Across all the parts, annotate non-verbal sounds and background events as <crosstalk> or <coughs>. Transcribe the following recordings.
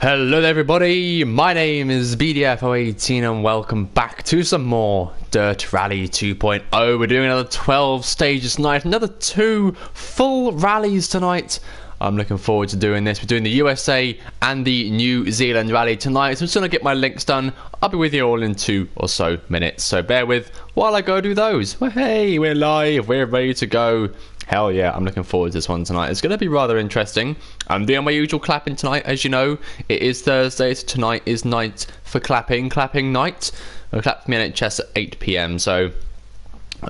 Hello everybody, my name is BDF018 and welcome back to some more Dirt Rally 2.0. We're doing another 12 stages tonight, another two full rallies tonight. I'm looking forward to doing this. We're doing the USA and the New Zealand rally tonight. So I'm just going to get my links done. I'll be with you all in two or so minutes. So bear with while I go do those. Well, hey, we're live. We're ready to go. Hell yeah, I'm looking forward to this one tonight. It's going to be rather interesting. I'm doing my usual clapping tonight, as you know. It is Thursday, so tonight is night for clapping, clapping night. I'll clap for me NHS at 8 pm, so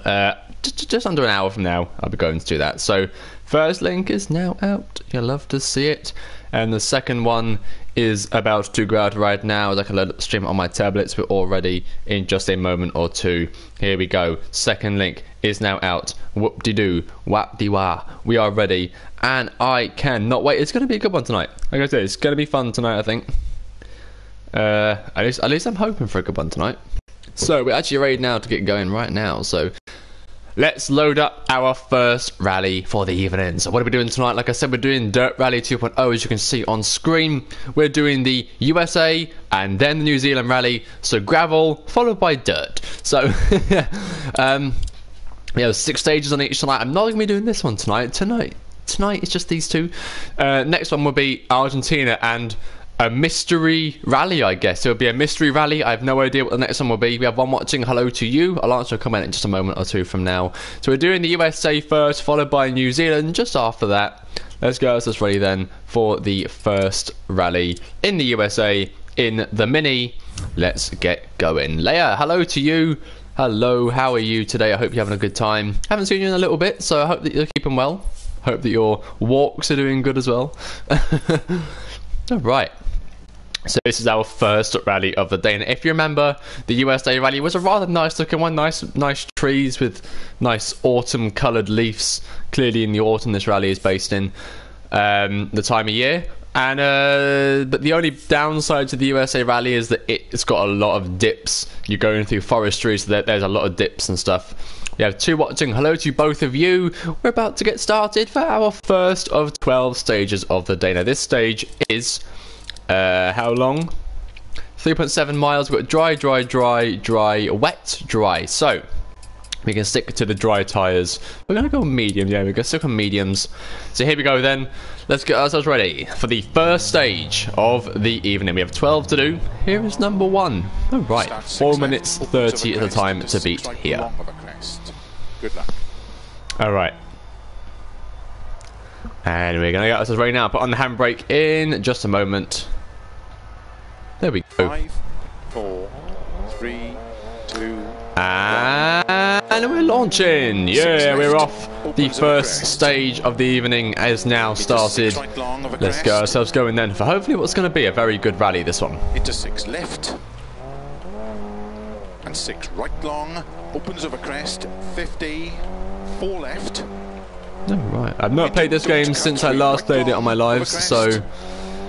uh, just, just under an hour from now, I'll be going to do that. So, first link is now out. You'll love to see it. And the second one is about to go out right now I can stream on my tablets. We're already in just a moment or two. Here we go. Second link is now out. Whoop de doo, whap de wah. We are ready, and I cannot wait. It's going to be a good one tonight. Like I said, it's going to be fun tonight. I think. Uh, at least, at least I'm hoping for a good one tonight. So we're actually ready now to get going right now. So Let's load up our first rally for the evening. So what are we doing tonight? Like I said, we're doing Dirt Rally 2.0 as you can see on screen. We're doing the USA and then the New Zealand rally. So gravel followed by dirt. So <laughs> um, we have six stages on each tonight. I'm not going to be doing this one tonight. Tonight, tonight it's just these two. Uh, next one will be Argentina and a mystery rally, I guess. It'll be a mystery rally. I have no idea what the next one will be. We have one watching. Hello to you. I'll answer a comment in just a moment or two from now. So we're doing the USA first, followed by New Zealand just after that. Let's go. Let's ready then for the first rally in the USA in the Mini. Let's get going. Leia, hello to you. Hello, how are you today? I hope you're having a good time. Haven't seen you in a little bit, so I hope that you're keeping well. Hope that your walks are doing good as well. <laughs> Right. So this is our first rally of the day, and if you remember, the USA rally was a rather nice looking one. Nice, nice trees with nice autumn coloured leaves. Clearly, in the autumn, this rally is based in um, the time of year. And uh, but the only downside to the USA rally is that it's got a lot of dips. You're going through forestry, so there's a lot of dips and stuff. We have two watching. Hello to both of you. We're about to get started for our first of 12 stages of the day. Now, this stage is uh, how long? 3.7 miles. We've got dry, dry, dry, dry, wet, dry. So we can stick to the dry tyres. We're going to go medium. Yeah, we're going to stick on mediums. So here we go then. Let's get ourselves ready for the first stage of the evening. We have 12 to do. Here is number one. All right, 4 minutes 30 at the time to beat here. Good luck. All right. And we're going to get ourselves ready now. Put on the handbrake in just a moment. There we go. Five, four, three, two, and we're launching. Yeah, we're off. The first stage of the evening has now started. Let's get ourselves going then for hopefully what's going to be a very good rally this one. Into six left. And six right long. Opens of a crest. 50. Four left. Oh, right. I've not played this game since I last played it on my lives, so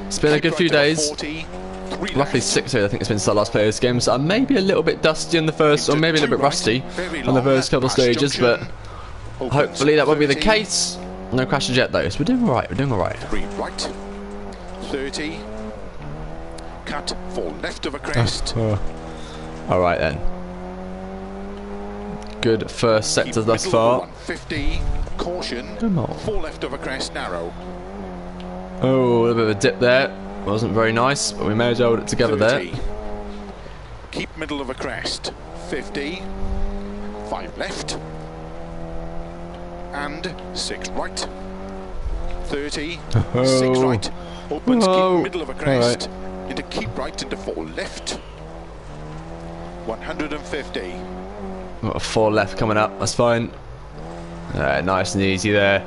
it's been a good few days roughly six days I think it's been since I last played this game, so I may be a little bit dusty on the first, or maybe a little bit rusty on the first couple stages, but hopefully that won't be the case. No crashes yet though, so we're doing alright, we're doing alright. Three right, 30, cut, four left of a crest. Uh, alright then. Good first sector thus far. 50, caution, four left of a crest, narrow. Oh, a little bit of a dip there. Wasn't very nice, but we managed to hold it together 30. there. Keep middle of a crest. 50. Five left. And six right. 30. Oh. Six right. Opens, oh. keep middle of a crest. Right. Into keep right into four left. 150. Got a four left coming up, that's fine. Nice and easy there.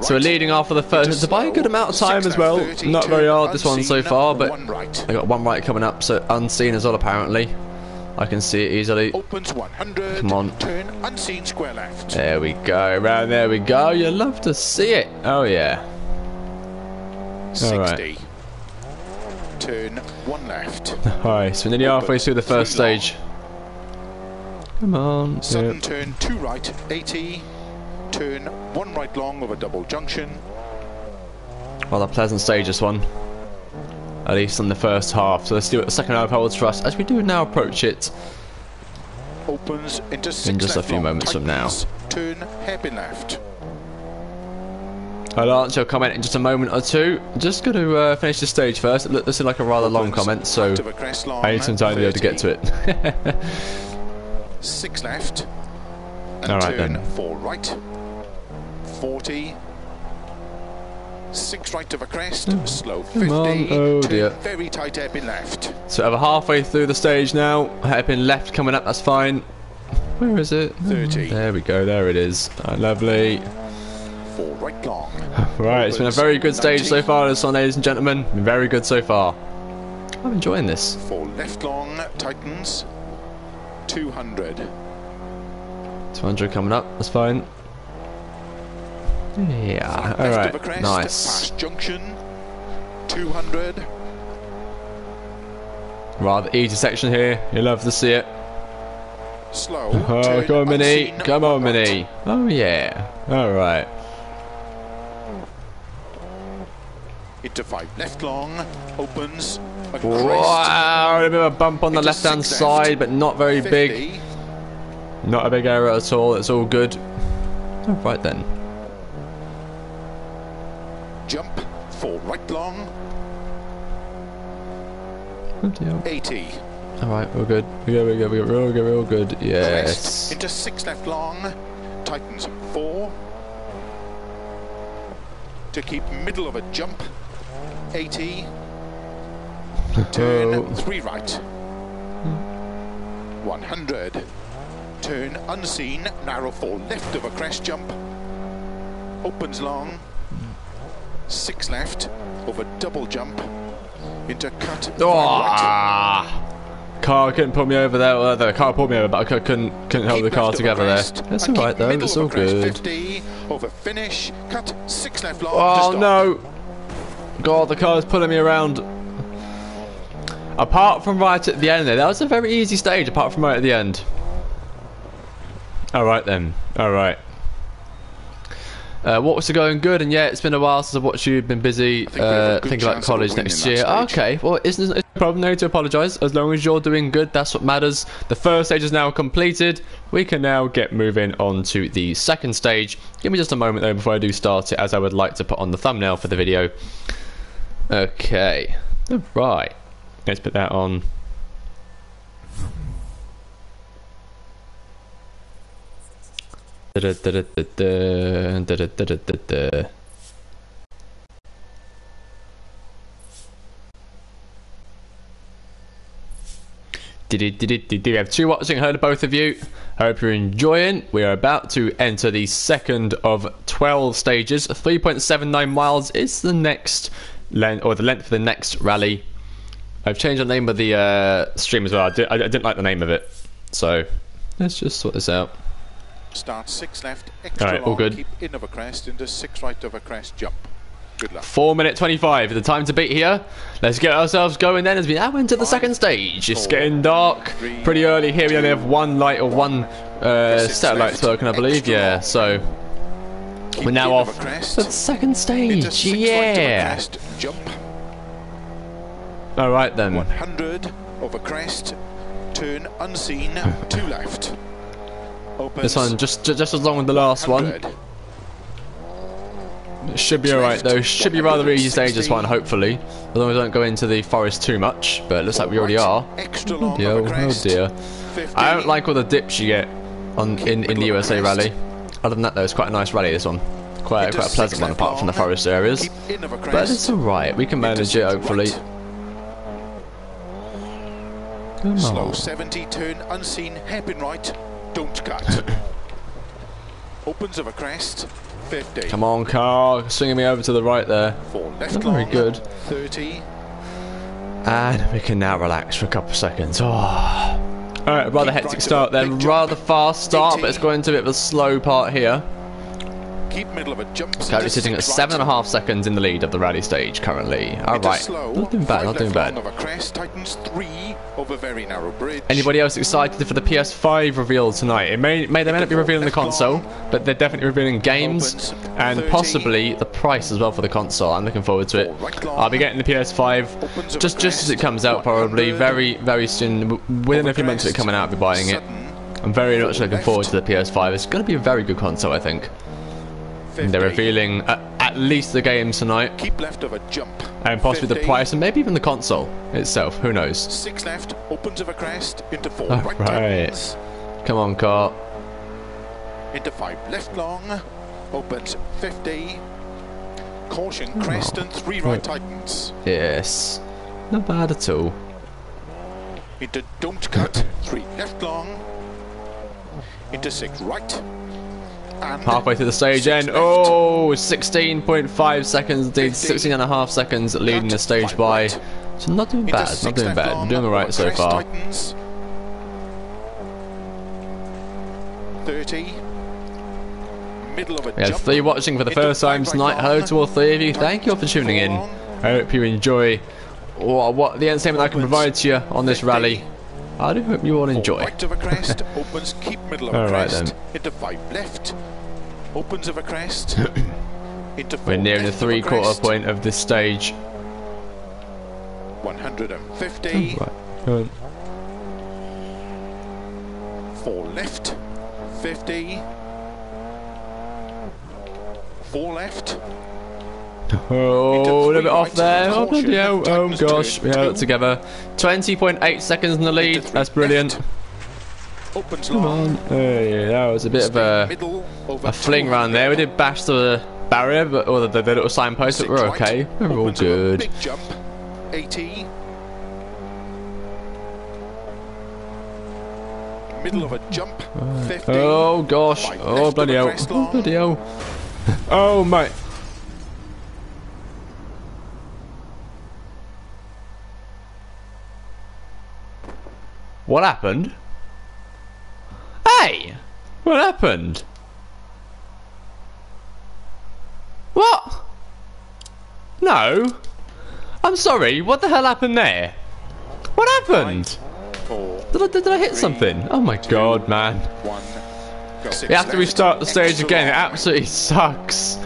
So we're leading off for the first. It's by a good amount of time as well. Not very hard this one so far, but I got one right coming up, so unseen as well apparently. I can see it easily. Opens 100. Come on. Turn unseen square left. There we go. Around there we go. You love to see it. Oh yeah. 60. Right. Turn one left. <laughs> Alright, so we're nearly halfway through the first stage. Come on. Sudden yep. turn two right, 80 turn, one right long of a double junction. Well, a pleasant stage this one. at least in the first half. So let's see what the second half holds for us as we do now approach it. Opens into six In just a few long, moments from now. Turn hairpin left. I'll answer your comment in just a moment or two. Just going to uh, finish the stage first. Look, This is like a rather long comment, so right of a crest long, I need some time to be able to get to it. <laughs> Six left. And All right, turn then. four right. 40. Six right of a crest. Slow 50. Come on, oh dear. Very tight hairpin left. so over halfway through the stage now. Hairpin left coming up, that's fine. Where is it? 30. There we go, there it is. Ah, lovely. Four right long. Right, it's been a very good stage so far, this one, ladies and gentlemen. Very good so far. I'm enjoying this. Four left long. Tightens. 200. 200 coming up, that's fine. Yeah, Left of a alright, nice. Fast junction. 200. Rather easy section here, you love to see it. Slow. Oh, turn come on, Mini, come on, right. Mini. Oh, yeah, alright. Into five left long. Opens. A. Wow, a bit of a bump on the left hand left. side, but not very big. Not a big error at all, it's all good. Alright then. Jump. Four right long. Oh 80. Alright, we're good. We're good, we're good, we're good, real good, real good. Yes. Into six left long. Tightens four. To keep middle of a jump. 80. <laughs> Turn Oh. three right. 100. Turn unseen. Narrow four left of a crest jump. Opens long. Six left. Over double jump. Into cut. Oh, right. ah. Car couldn't pull me over there. Well, the car pulled me over, but I couldn't couldn't hold the car left of a together there. crest That's alright though. middle It's all good. 50 over finish. Cut six left long. Oh no! God, the car is pulling me around. Apart from right at the end there, that was a very easy stage. Apart from right at the end. All right then. All right. Uh, what was going good? And yeah, it's been a while since I've watched you. Been busy think we have a uh, thinking about chance of a college next year. Okay, well, isn't it a problem? Need to apologise. As long as you're doing good, that's what matters. The first stage is now completed. We can now get moving on to the second stage. Give me just a moment though before I do start it, as I would like to put on the thumbnail for the video. Okay. Right. Let's put that on. Have two watching. Of both of you. Hope you're enjoying. We are about to enter the second of 12 stages. 3.79 miles is the next length, or the length of the next rally. I've changed the name of the uh, stream as well. I, did, I, I didn't like the name of it, so let's just sort this out. Start six left. Extra All right, all long. good. Keep in of a crest into six right of a crest jump. Good luck. Four minute twenty-five. The time to beat here. Let's get ourselves going. Then as we now enter the second stage. It's getting dark pretty early here. We only have one light or one uh, satellite token, I believe. Yeah. So Keep we're now off the second stage. six right of a Yeah. crest jump. All right then. 100 over crest. Turn unseen. two left. Opens. This one just just as long as the last one. It should be alright though. Should be rather easy stage this one, hopefully. As long as we don't go into the forest too much. But it looks like we already are. Extra long Dear, oh, oh crest. dear. 50. I don't like all the dips you get on in, in the USA rally. Other than that though, it's quite a nice rally this one. Quite quite a pleasant one apart from the forest areas. Keep in of a crest. But it's alright, we can manage it hopefully. Slow 70, turn unseen, hairpin right, don't cut. <coughs> Opens of a crest, 50. Come on, car, swinging me over to the right there. Four left Not very good. 30. And we can now relax for a couple of seconds. Oh. Alright, rather Keep hectic right start then. Rather fast start, but it's 80. going into a bit of a slow part here. Keep middle of a jump. Currently sitting at seven and a half seconds in the lead of the rally stage currently. Alright. Not doing bad, not doing bad. Crest, three over very narrow bridge. Anybody else excited for the PS5 reveal tonight? It may, may they may not be revealing the console, but they're definitely revealing games and possibly the price as well for the console. I'm looking forward to it. I'll be getting the PS5 just just as it comes out probably very very soon. Within a few months of it coming out, I'll be buying it. I'm very much looking forward to the PS5. It's going to be a very good console, I think. They're revealing at, at, least the game tonight. Keep left of a jump. And possibly 50. the price and maybe even the console itself. Who knows? Six left, opens of a crest, into four oh, right. right. Come on, car. Into five left long, opens 50. Caution, oh. crest, and three right, hmm. right tightens. Yes. Not bad at all. Into don't cut, three left long. Into six right. Halfway through the stage end. Oh, 16.5 seconds indeed. 16 and a half seconds leading the stage by. So not doing bad, not doing bad. We're Doing alright so far. 30. We have three watching for the first time tonight. Hello to all three of you. Thank you all for tuning in. I hope you enjoy what the entertainment I can provide to you on this rally. I do hope you all enjoy. Right of a crest, opens, keep middle of a crest, then. Into five left, opens of a crest, <coughs> into We're nearing the three quarter point of this stage. 150. right. Four left, 50. Four left, Oh, a little bit off there. Oh, bloody hell. Oh, gosh. We held it together. 20.8 seconds in the lead. That's brilliant. Come on. Hey, that was a bit of a, a fling round there. We did bash the barrier, but, or the, the, little signpost, but we're okay. We're all good. Big jump. 80. Middle of a jump. 50. Oh, gosh. Oh, bloody hell. Oh, bloody hell. Oh, mate. What happened? Hey! What happened? What? No. I'm sorry, what the hell happened there? What happened? Did I, did I hit something? Oh my god, man. We have to restart the stage again, it absolutely sucks.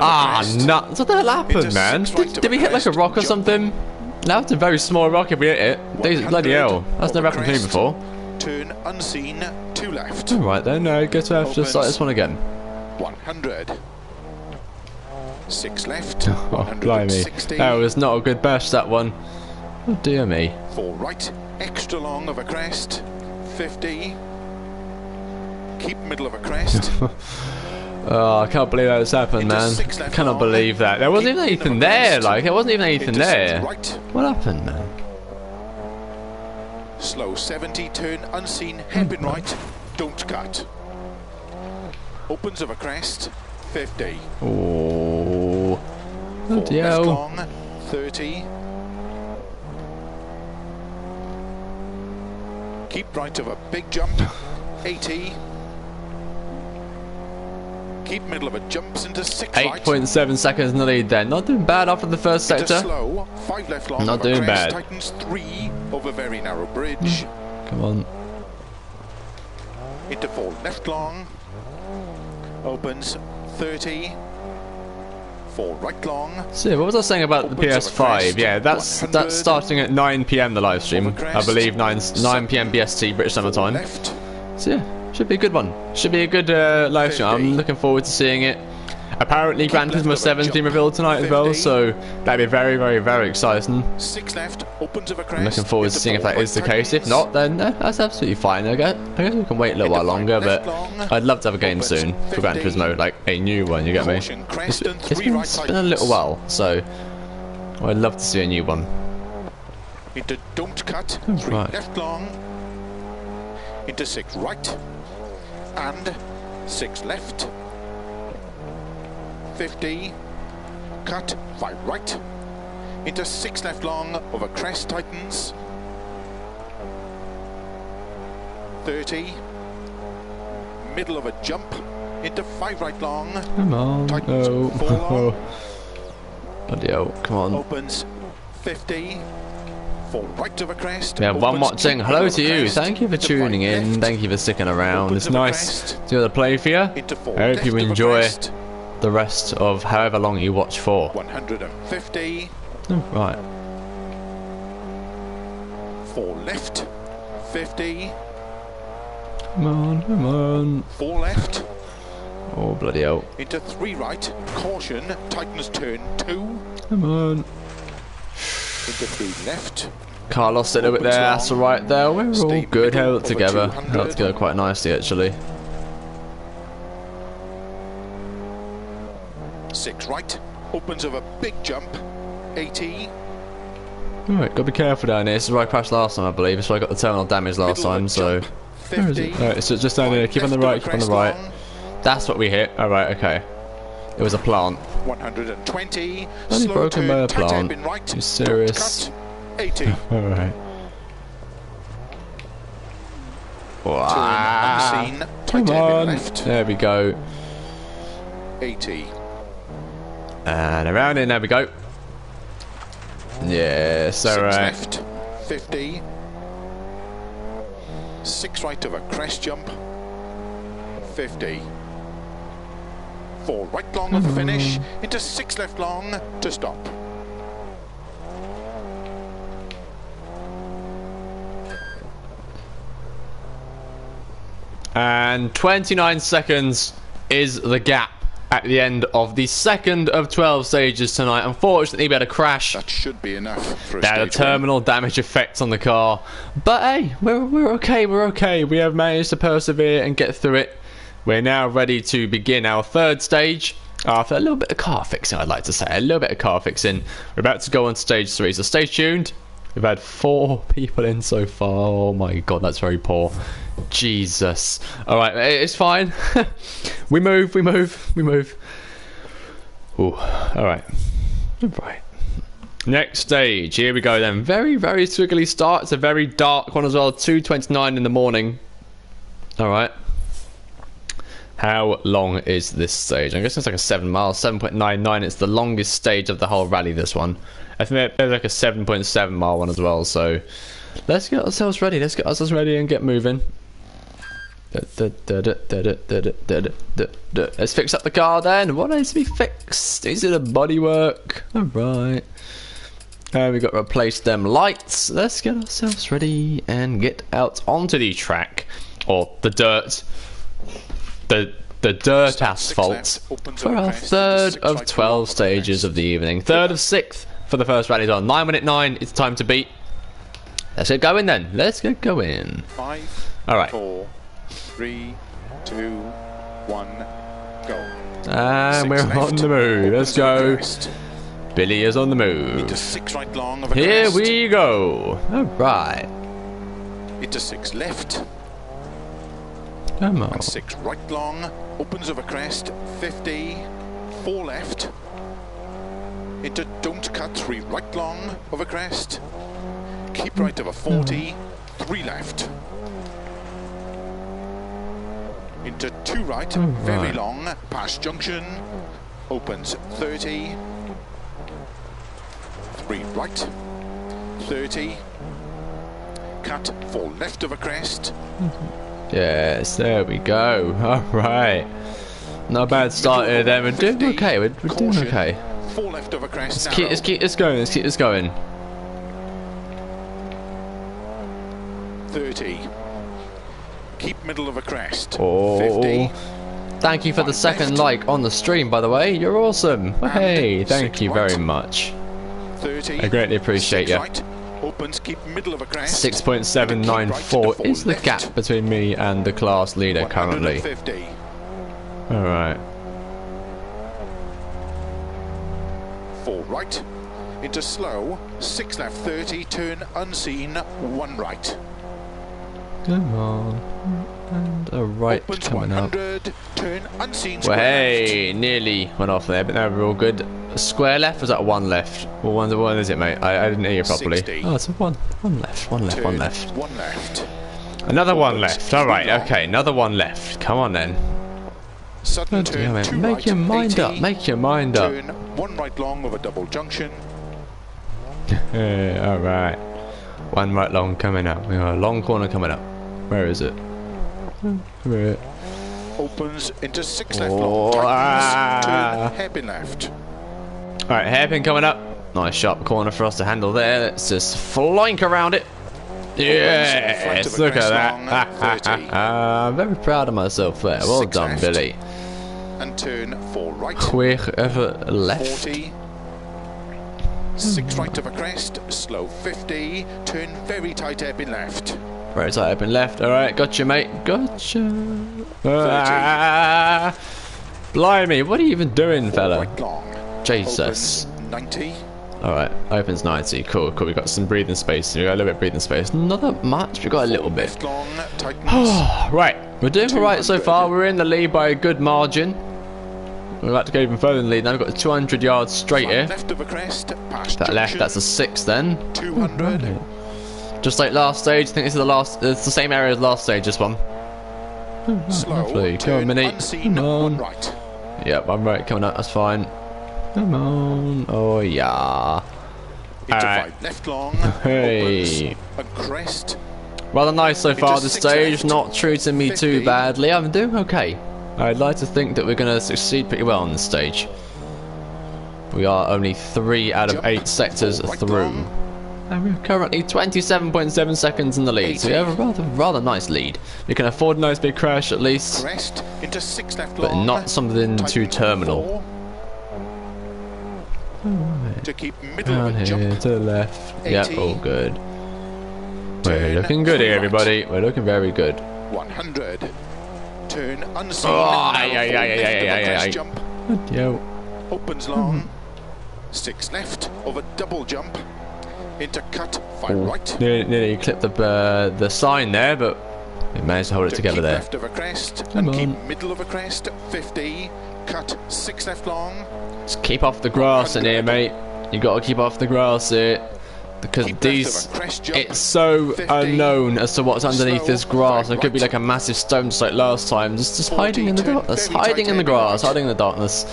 Ah, nuts. What the hell happened, man? Did, did we hit like a rock or something? That's a very small rock if we hit it. Bloody hell. That's never happened to me before. Turn unseen, two left. Alright then, no, go to have to start this one again. 100. Six left. <laughs> Oh, blimey. That was not a good bash, that one. Oh, dear me. Four right, extra long of a crest. 50. Keep middle of a crest. <laughs> Oh, I can't believe that's happened, man. I cannot believe that. There wasn't even anything there, like, there wasn't even anything there. What happened, man? Slow 70, turn unseen, hairpin hmm. right, don't cut. Opens of a crest, 50. Oh. Bloody hell. long, 30. Keep right of a big jump, 80. Keep middle of it. Jumps into six 8.7 right. seconds in the lead then. Not doing bad after the first sector. Slow, five left long Not doing bad. Tightens three over very narrow bridge. Hmm. Come on. Into four left long. Opens 30. Four right long. So what was I saying about the PS5? Yeah, that's that's starting at 9 p.m. the live stream. I believe 9 9 p.m. BST British Summer Time. Left. So yeah. Should be a good one. Should be a good uh, live stream. I'm looking forward to seeing it. Apparently, Gran Turismo 7's been revealed tonight as well, so that'd be very, very, very exciting. Six left, opens of a I'm looking forward to seeing if that is the case. If not, then uh, that's absolutely fine. I guess, I guess we can wait a little while longer, but I'd love to have a game soon for Gran Turismo, like a new one. You get me? It's, it's, been, it's been a little while, so I'd love to see a new one. Into don't cut, three right. left long, into six right and six left, 50, cut, five right, into six left long over crest tightens, 30, middle of a jump, into five right long. Come on. Tightens Oh. four <laughs> long. Bloody hell. Come on. Opens 50. Four right of a crest. Yeah, one watching. two Hello to you. Thank you for tuning in. Thank you for sticking around. It's nice to be able to play for you. I hope you enjoy the rest of however long you watch for. 150. Oh, right. Four left. 50. Come on, come on. Four left. Oh, bloody hell. Into three right. Caution. Tightens turn two. Come on. Into three left. Car lost it a bit there. That's all right there. We're all good. Held together. 200. Held together quite nicely, actually. Six right. Opens of a big jump. 80. Alright, gotta be careful down here. This is where I crashed last time, I believe. It's where I got the terminal damage last Middle time, so. jump, Where is it? Alright, so just down here. Keep on the right, keep on the right. That's what we hit. Alright, okay. It was a plant. 120. Only broken by a plant. right. You serious? 80. <laughs> Alright. Wow. Come on. There we go. 80. And around in, there we go. Yes, Six alright. left. 50. Six right of a crest jump. 50. Four right long of a finish. Mm-hmm. Into six left long to stop. And 29 seconds is the gap at the end of the second of 12 stages tonight. Unfortunately, we had a crash. That should be enough for a They had a stage one. terminal damage effect on the car. But hey, we're, we're okay, we're okay. We have managed to persevere and get through it. We're now ready to begin our third stage. After a little bit of car fixing, I'd like to say. A little bit of car fixing. We're about to go on stage three. So stay tuned. We've had four <laughs> people in so far. Oh my god, that's very poor. Jesus. Alright, eh, it's fine. <laughs> we move, we move, we move. Ooh, alright. Right. Next stage, here we go then. Very, very squiggly start. It's a very dark one as well. 2.29 in the morning. Alright. How long is this stage? I guess it's like a 7 miles, 7.99. It's the longest stage of the whole rally, this one. I think there's like a 7.7 mile one as well, so let's get ourselves ready. Let's get ourselves ready and get moving. Let's fix up the car then. What needs to be fixed? Is it a bodywork? Alright. Uh, we got to replace them lights. Let's get ourselves ready and get out onto the track. Or the dirt. The the dirt Six asphalt for our third of 12 long of a stages of the evening. Third of sixth for the first rally on. 9 minute 9, it's time to beat. Let's get going then. Let's get going. Five, Alright. Three, two, one, go. And Six we're left, on the move. Let's opens of a go. Billy is on the move. Into six right long of a Here crest, we go. Alright. Into six left, Come on. and six right long, opens of a crest, 50, four left, into don't cut, three right long of a crest, keep right of a 40, hmm. three left, into two right, very right. long, past junction, opens 30, three right, 30, cut, four left of a crest, Yes, there we go. Alright. Not a bad start here then. We're doing okay. We're, we're doing okay. Four left of a crest. Let's keep, let's keep this going. Let's keep this going. 30. Keep middle of a crest. Oh. 50. Thank you for the second left. like on the stream, by the way. You're awesome. Hey, thank six you very much. 30. I greatly appreciate you. Right. Opens. Keep middle of a crest. 6.794 is the gap between me and the class leader currently. 150. Alright. Four right. Into slow. Six left. 30. Turn unseen. One right. Come on. And a right Opens coming up. Turn. Well, hey, nearly went off there, but now we're all good. A square left, or was that one left? Well, one, one is it, mate? I, I didn't hear you properly. 60. Oh, it's a one. One left, one left, Turn one left. One left. Another one left. Alright, okay, another one left. Come on then. Sudden Bloody turn. Make right, your mind 80. up. Make your mind up. One right long of a double junction. Yeah, <laughs> all right. One right long coming up. We got a long corner coming up. Where is it? Where it? Opens into six left Oh, long. Ah. Turn hairpin left. All right, hairpin coming up. Nice sharp corner for us to handle there. Let's just flank around it. Yes, look at that. <laughs> I'm very proud of myself there. Well Six done, left. Billy. And turn four right. Quick ever left. 40. Six right of a crest. Slow 50. Turn very tight hairpin left. Right side open left. All right, gotcha, mate. Gotcha. Ah, blimey, what are you even doing, fella? right. Jesus. Opens 90. All right, opens 90. Cool, cool. We've got some breathing space. We've got a little bit of breathing space. Not that much. we've got a little bit. Long. <sighs> Right, we're doing all right so far. We're in the lead by a good margin. We're about to go even further in the lead. Now we've got 200 yards straight here. Left of a crest. That left, that's a six then. 200. Just like last stage. I think this is the last. It's the same area as last stage. This one. Slow. Lovely. Come on, unseen. Come on. Right. Yep, I'm right coming up. That's fine. Come on. Oh yeah. Alright. left long. <laughs> Hey. A crest. Rather nice so far this stage, left. not treating me too badly. I'm doing okay. I'd like to think that we're going to succeed pretty well on this stage. We are only three out of Jump. eight sectors Right through. long. And we're currently 27.7 seconds in the lead, so we have a rather, rather nice lead. We can afford a nice big crash at least, Crest. Into six left but not something too terminal. four. To keep middle Down of a here jump. to the left. Yep, all good. We're looking good here, everybody. We're looking very good. 100. Turn unseen. Oh, aye, aye, aye, aye, aye, aye. Jump. Yo. Opens long. Hmm. Six left over double jump. Into cut. Five right. Nearly, nearly clipped the uh, the sign there, but we managed to hold it together there. left of a crest Come and keep middle of a crest. 50. Cut. Six left long. Just keep off the grass in here, mate. You got to keep off the grass here. Because Keep these, it's so 50. unknown as to what's underneath Slow, this grass. It could be like a massive stone just like last time. Just, just 40, hiding in the darkness, hiding in the grass, hiding in the darkness.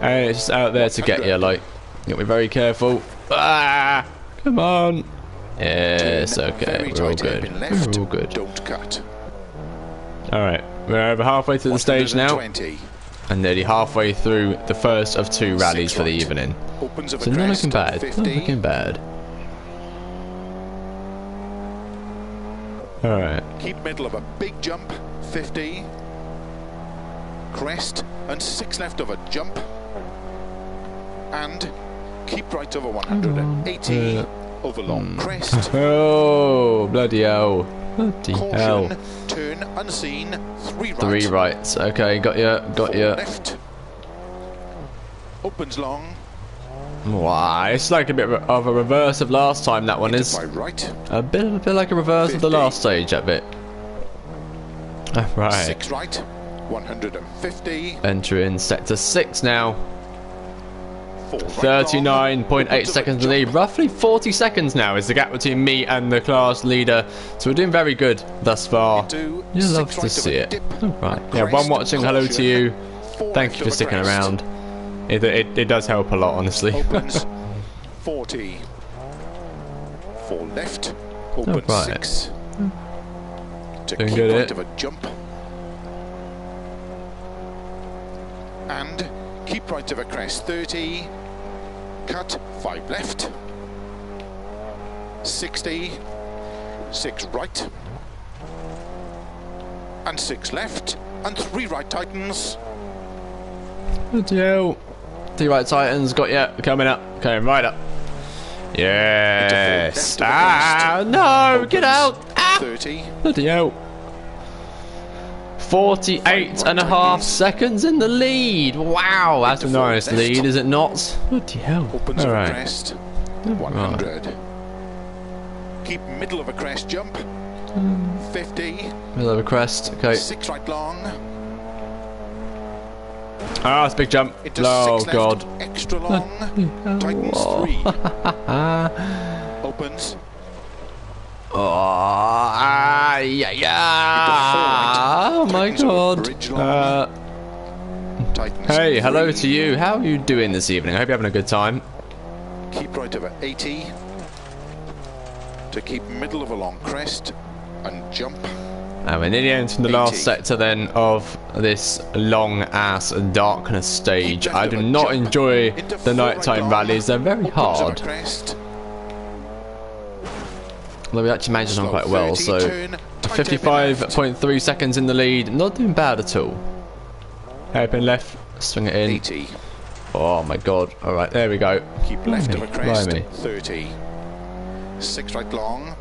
And it's just out there to get you, like. You got to be very careful. Ah! Come on. Yes, Turn okay. very We're all good. We're all good. Don't cut. Alright, we're over halfway through the stage now. And nearly halfway through the first of two rallies for the evening. Opens So not looking bad. 50. Not looking bad. Alright. Keep middle of a big jump, 50. Crest, and six left of a jump. And keep right over 180. Uh, over long crest. <laughs> Oh, bloody hell. Bloody hell. Turn unseen, three right. Three rights. Okay, got you, got four you. left. Opens long, Wow, it's like a bit of a reverse of last time that one into is. right. A bit, a bit like a reverse of the last stage, that bit. <laughs> Right. Six right, 150. Entering sector 6 now. Four right long, 39.8 opens of a seconds to lead. Roughly 40 seconds now is the gap between me and the class leader. So we're doing very good thus far. Into You love to see it. dip, Right. Yeah, one watching, hello to you. Thank you for sticking around. It, it, it does help a lot, honestly. <laughs> 40 four left open Oh, right. six to Doing keep good, right eh? of a jump and keep right of a crest 30 cut five left 60 six right and six left and three right tightens. Bloody hell. Three right tightens got you. Coming up. Coming right up. Yes. left of the Ah, no. Get out. Ah. 30 Bloody hell. 48 and a half seconds in the lead. Wow, that's a nice left. lead, is it not? Bloody hell. opens Alright. crest 100 keep middle of a crest jump 50 Middle of a crest. Okay. six right long Ah, it's a big jump. into Oh, six God. extra long tightens Whoa. three <laughs> opens Oh, ah, yeah, yeah. My God. Uh. Hey, hello to you. How are you doing this evening? I hope you're having a good time. Keep right over 80. To keep middle of a long crest and jump. And we're nearly entering the last sector then of this long ass darkness stage. I do not enjoy the nighttime right rallies. They're very Opens of a hard. crest. Although we actually managed them Slow quite well. 30, So turn, tight hairpin left. 55.3 seconds in the lead. Not doing bad at all. Open left. Swing it in. 80. Oh my god. Alright, there we go. Keep left of a crest. blimey. 30. Six right long.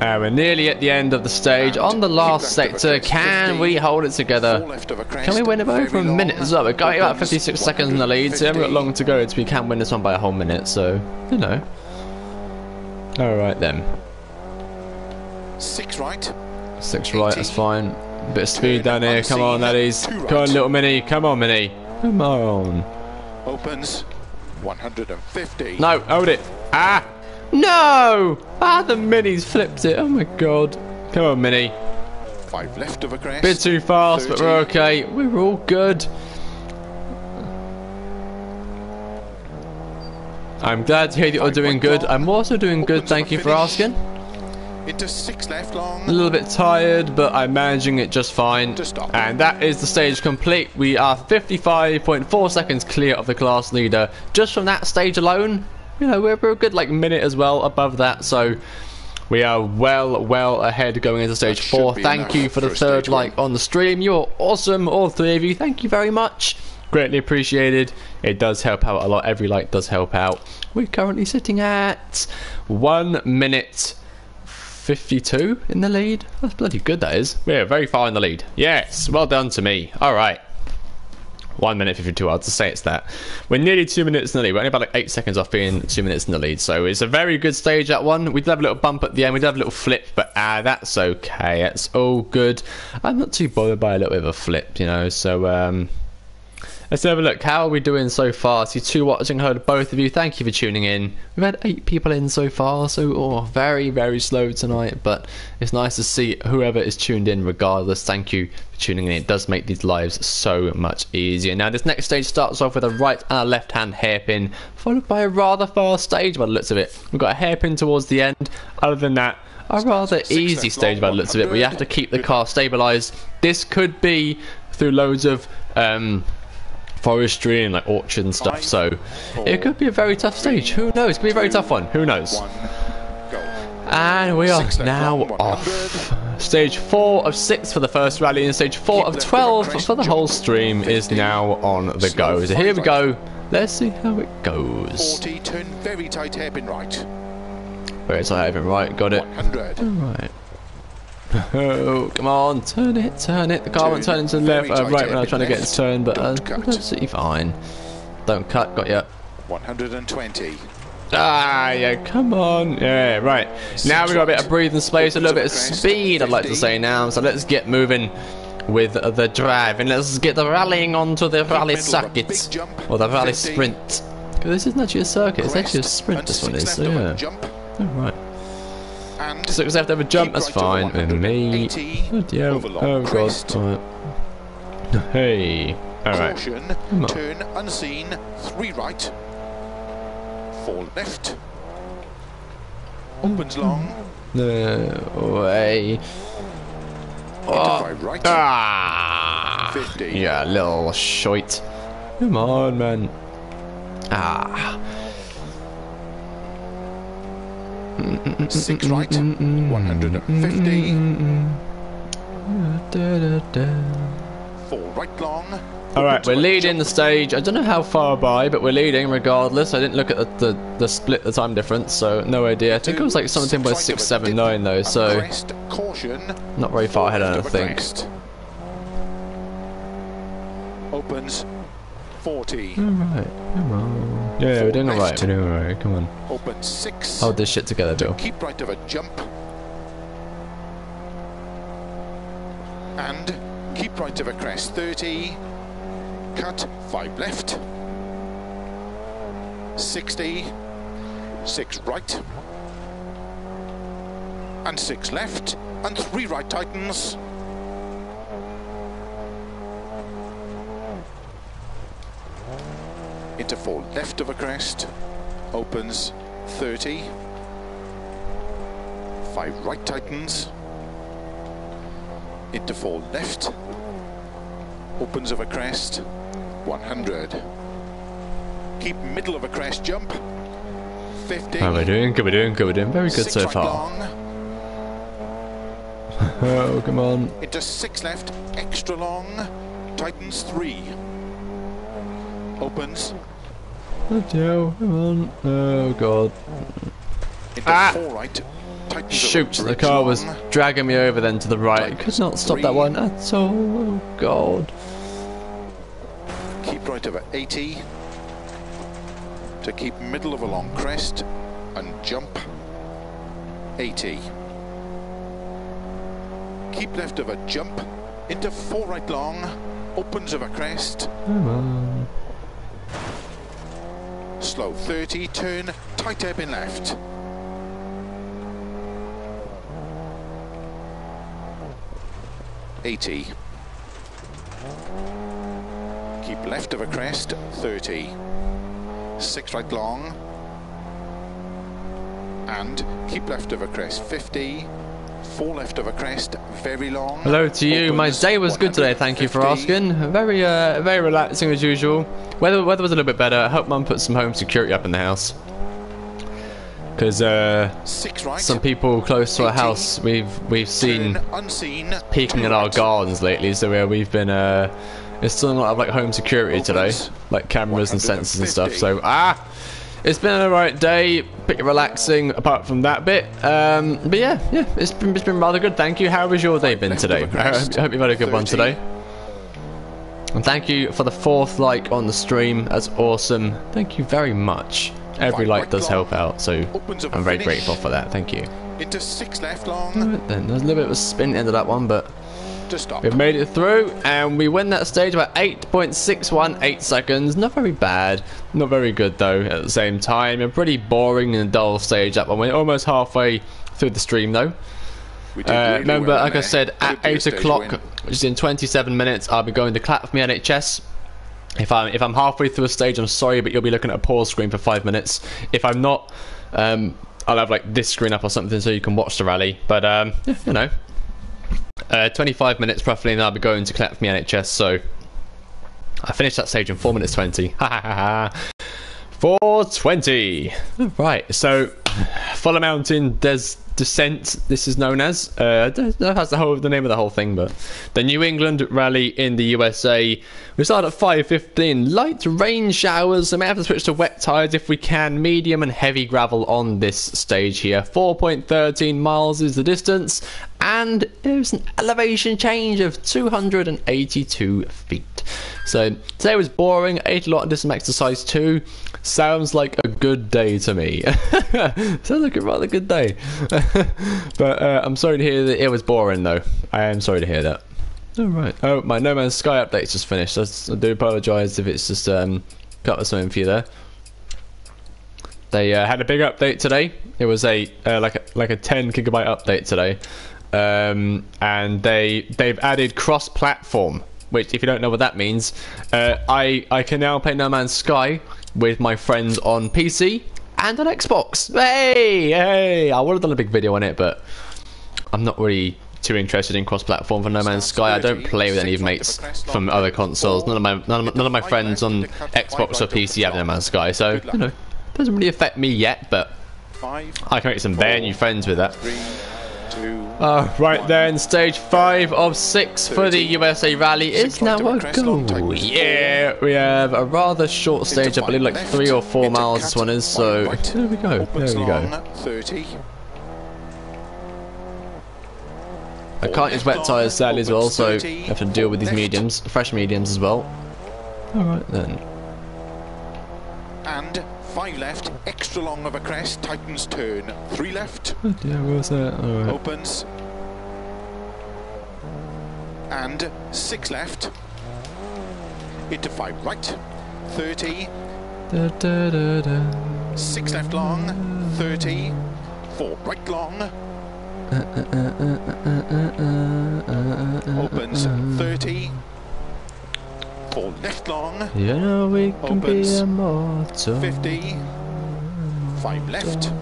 Uh, we're nearly at the end of the stage. And On the last left of a sector, crest, can 50. we hold it together? Four left of a crest. Can we win it by over very a minute long. as well? We're going about 56 seconds in the lead, so we haven't got long to go. So we can win this one by a whole minute, so, you know. Alright then. Six right. Six right, that's fine. Bit of speed down here. Come on, unseen, laddies. two Come on, little mini. Come on, mini. Come on. Opens 150. No, hold it. Ah! No! Ah, the mini's flipped it. Oh my god. Come on, mini. Five left of a crest. Bit too fast, but we're okay. We're all good. I'm glad to hear that you're doing good. I'm also doing good, thank you for finish. Asking. Into six left long. A little bit tired, but I'm managing it just fine. To stop. And that is the stage complete. We are 55.4 seconds clear of the class leader. Just from that stage alone, you know, we're, we're a good like minute as well above that. So we are well, well ahead going into stage four. Thank you for the third stage one. like on the stream. You're awesome, all three of you. Thank you very much. Greatly appreciated. It does help out a lot. Every like does help out. We're currently sitting at one minute 52 in the lead. That's bloody good, that is. We're very far in the lead. Yes, well done to me. All right. One minute 52, I'll say it's that. We're nearly two minutes in the lead. We're only about like eight seconds off being two minutes in the lead. So it's a very good stage, that one. We did have a little bump at the end. We did have a little flip, but ah, that's okay. That's all good. I'm not too bothered by a little bit of a flip, you know. So, um, Let's have a look. How are we doing so far? See two watching. Heard both of you. Thank you for tuning in. We've had eight people in so far, so oh, very very slow tonight. But it's nice to see whoever is tuned in. Regardless, thank you for tuning in. It does make these lives so much easier. Now this next stage starts off with a right and a left hand hairpin, followed by a rather fast stage by the looks of it. We've got a hairpin towards the end. Other than that. A rather easy stage by the looks of it. We have to keep the car stabilised. This could be through loads of um, forestry and like orchard and stuff. So it could be a very tough stage. Who knows? It could be a very tough one. Who knows? And we are now off. Stage four of six for the first rally, and stage four of left of a twelve crest, for the whole stream is now on the go. So here we go. Let's see how it goes. 40, turn very tight hairpin right. Where is I having right? Got it. 100. Right. Oh, come on, turn it, turn it. The car went Turn turning to the left, uh, right when I was trying to get it left. turned, but uh, absolutely fine. Don't cut, got you. 120. Ah, yeah, come on. Yeah, right. Now we've got a bit of breathing space, a little bit of speed, I'd like to say now. So let's get moving with the drive and let's get the rallying onto the rally middle of a circuit. Or the rally 50. sprint. This isn't actually a circuit, it's actually a sprint, this one is. So yeah. Jump. Alright. And So we have to have a jump, that's right fine with me. 180, Oh, god. Alright. Hey. Alright. Caution, Come on. turn unseen, three right, four left, opens long, No way. Oh. right, Ah. 50. Yeah, little shite. Come on, man. Ah. Six right, 150, four right long, All right, we're leading the stage. I don't know how far by, but we're leading regardless. I didn't look at the, the, the split, the time difference, so no idea. I think it was like something by right of six, a seven, dip, nine though, so not very far ahead. I don't think. Opens 40, All right, come on. Yeah, we're doing all right. We're doing all right. Come on, opens 6, hold this shit together, Bill. keep right of a jump, and keep right of a crest. 30, cut. 5 left, 60, 6 right, and 6 left, and 3 right tightens, into four left of a crest, opens 30, five right tightens, into four left, opens of a crest, 100. Keep middle of a crest jump, 50. How are we doing? Good we doing? Good we doing? Very good six so right far. <laughs> Oh, come on. into six left, extra long, tightens three. Opens Oh, Joe, come on. Oh, God. Ah! four right, Shoot, the car was dragging me over then to the right. Could not stop that one at all. Oh, God. keep right over 80 to keep middle of a long crest and jump 80 keep left of a jump into four right long opens of a crest Come on. Slow 30 turn tight ebb in left Eighty. Keep left of a crest, 30. Six right long. And keep left of a crest, 50. Four left of a crest, very long. Hello to you. My day was good today. Thank you for asking. Very, uh, very relaxing as usual. Weather, weather was a little bit better. I hope Mum put some home security up in the house. Because uh, right. some people close to our house, we've we've seen unseen. peeking at our right. gardens lately. So uh, we've been uh, it's still not like home security today, like cameras and sensors and stuff. So ah. It's been an alright day, pretty relaxing apart from that bit. Um, but yeah, yeah, it's been, it's been rather good. Thank you. How has your day been today? of hope, I hope you've had a good one today. And thank you for the fourth like on the stream. That's awesome. Thank you very much. Every like does help out, so Opens of a I'm very grateful for that. Thank you. Into six left long Alright then, there's a little bit of a spin into that one, but to stop. We've made it through, and we win that stage by 8.618 seconds. Not very bad, not very good though. At the same time, a pretty boring and dull stage that one. We're almost halfway through the stream though. We Uh, remember, well like I said, at 8 o'clock, which is in 27 minutes, I'll be going to clap for me NHS. If I'm if I'm halfway through a stage, I'm sorry, but you'll be looking at a pause screen for five minutes. If I'm not, um, I'll have like this screen up or something so you can watch the rally. But um, you know, uh, 25 minutes roughly, and I'll be going to collect me NHS. So I finished that stage in four minutes 20. Ha ha ha ha. 420. Right, so Fuller Mountain Des Descent. This is known as. Uh, that's the whole the name of the whole thing, but the New England Rally in the USA. We start at 5:15. Light rain showers. I may have to switch to wet tires if we can. Medium and heavy gravel on this stage here. 4.13 miles is the distance, and there's an elevation change of 282 feet. So today was boring. Ate a lot did some exercise too. Sounds like a good day to me. <laughs> Sounds like a rather good day. <laughs> but uh, I'm sorry to hear that it was boring though. I am sorry to hear that. All right. Oh, my No Man's Sky update's just finished. I do apologise if it's just um, cut with something for you there. They uh, had a big update today. It was a uh, like a, like a 10 gigabyte update today, um, and they they've added cross-platform. Which, if you don't know what that means, uh, I I can now play No Man's Sky with my friends on PC and on Xbox. Hey, hey! I would have done a big video on it, but I'm not really too interested in cross-platform for No Man's Sky. I don't play with any of mates from other consoles. None of my none of, none of my friends on Xbox or PC have No Man's Sky, so you know, doesn't really affect me yet. But I can make some bare new friends with that. Two, Uh, right then, stage five of six for the USA Rally is now a go. Yeah, we have a rather short stage, I believe, like left, three or four miles. This one is. So right. there we go. There we go. 30. I can't use wet tires sadly as well, so I have to deal with these mediums, fresh mediums as well. All right then. And five left, extra long of a crest, tightens turn. Three left, Oh dear, what was that? Right. opens. And six left. Into five right, 30. Da, da, da, da. Six left long, 30. Four right long, opens 30. Four left long. You know we can Opens. be immortal. 50. Five left.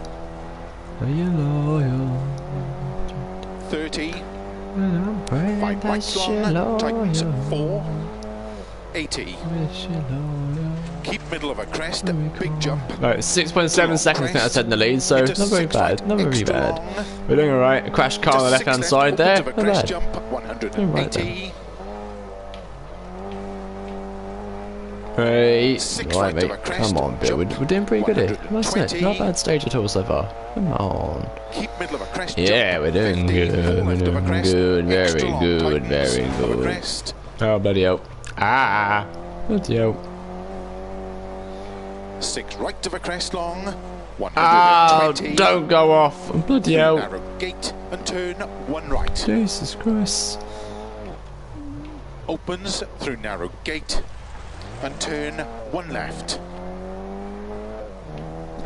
Are you loyal? 30. I'm praying Five that right you're long. Tightens loyal. four. 80. Wish you loyal. Keep middle of a crest. There Big jump. Right, 6.7 seconds I think I said in the lead, so not very bad. Not very bad. long. We're doing alright. A crash car on the left six hand side there. of Not bad. jump. Doing right 180. Right, mate. crest, Come on, Bill. We're, we're doing pretty good here. Must admit, not bad stage at all so far. Come on. Keep middle of a crest. Yeah, we're doing 50. good, we're left of a doing crest. good, very good, very good. Oh, bloody hell. Ah. Bloody hell. Six right of a crest long. Oh, 120. don't go off. Bloody hell. Narrow gate and turn one right. Jesus Christ. Opens through narrow gate and turn one left.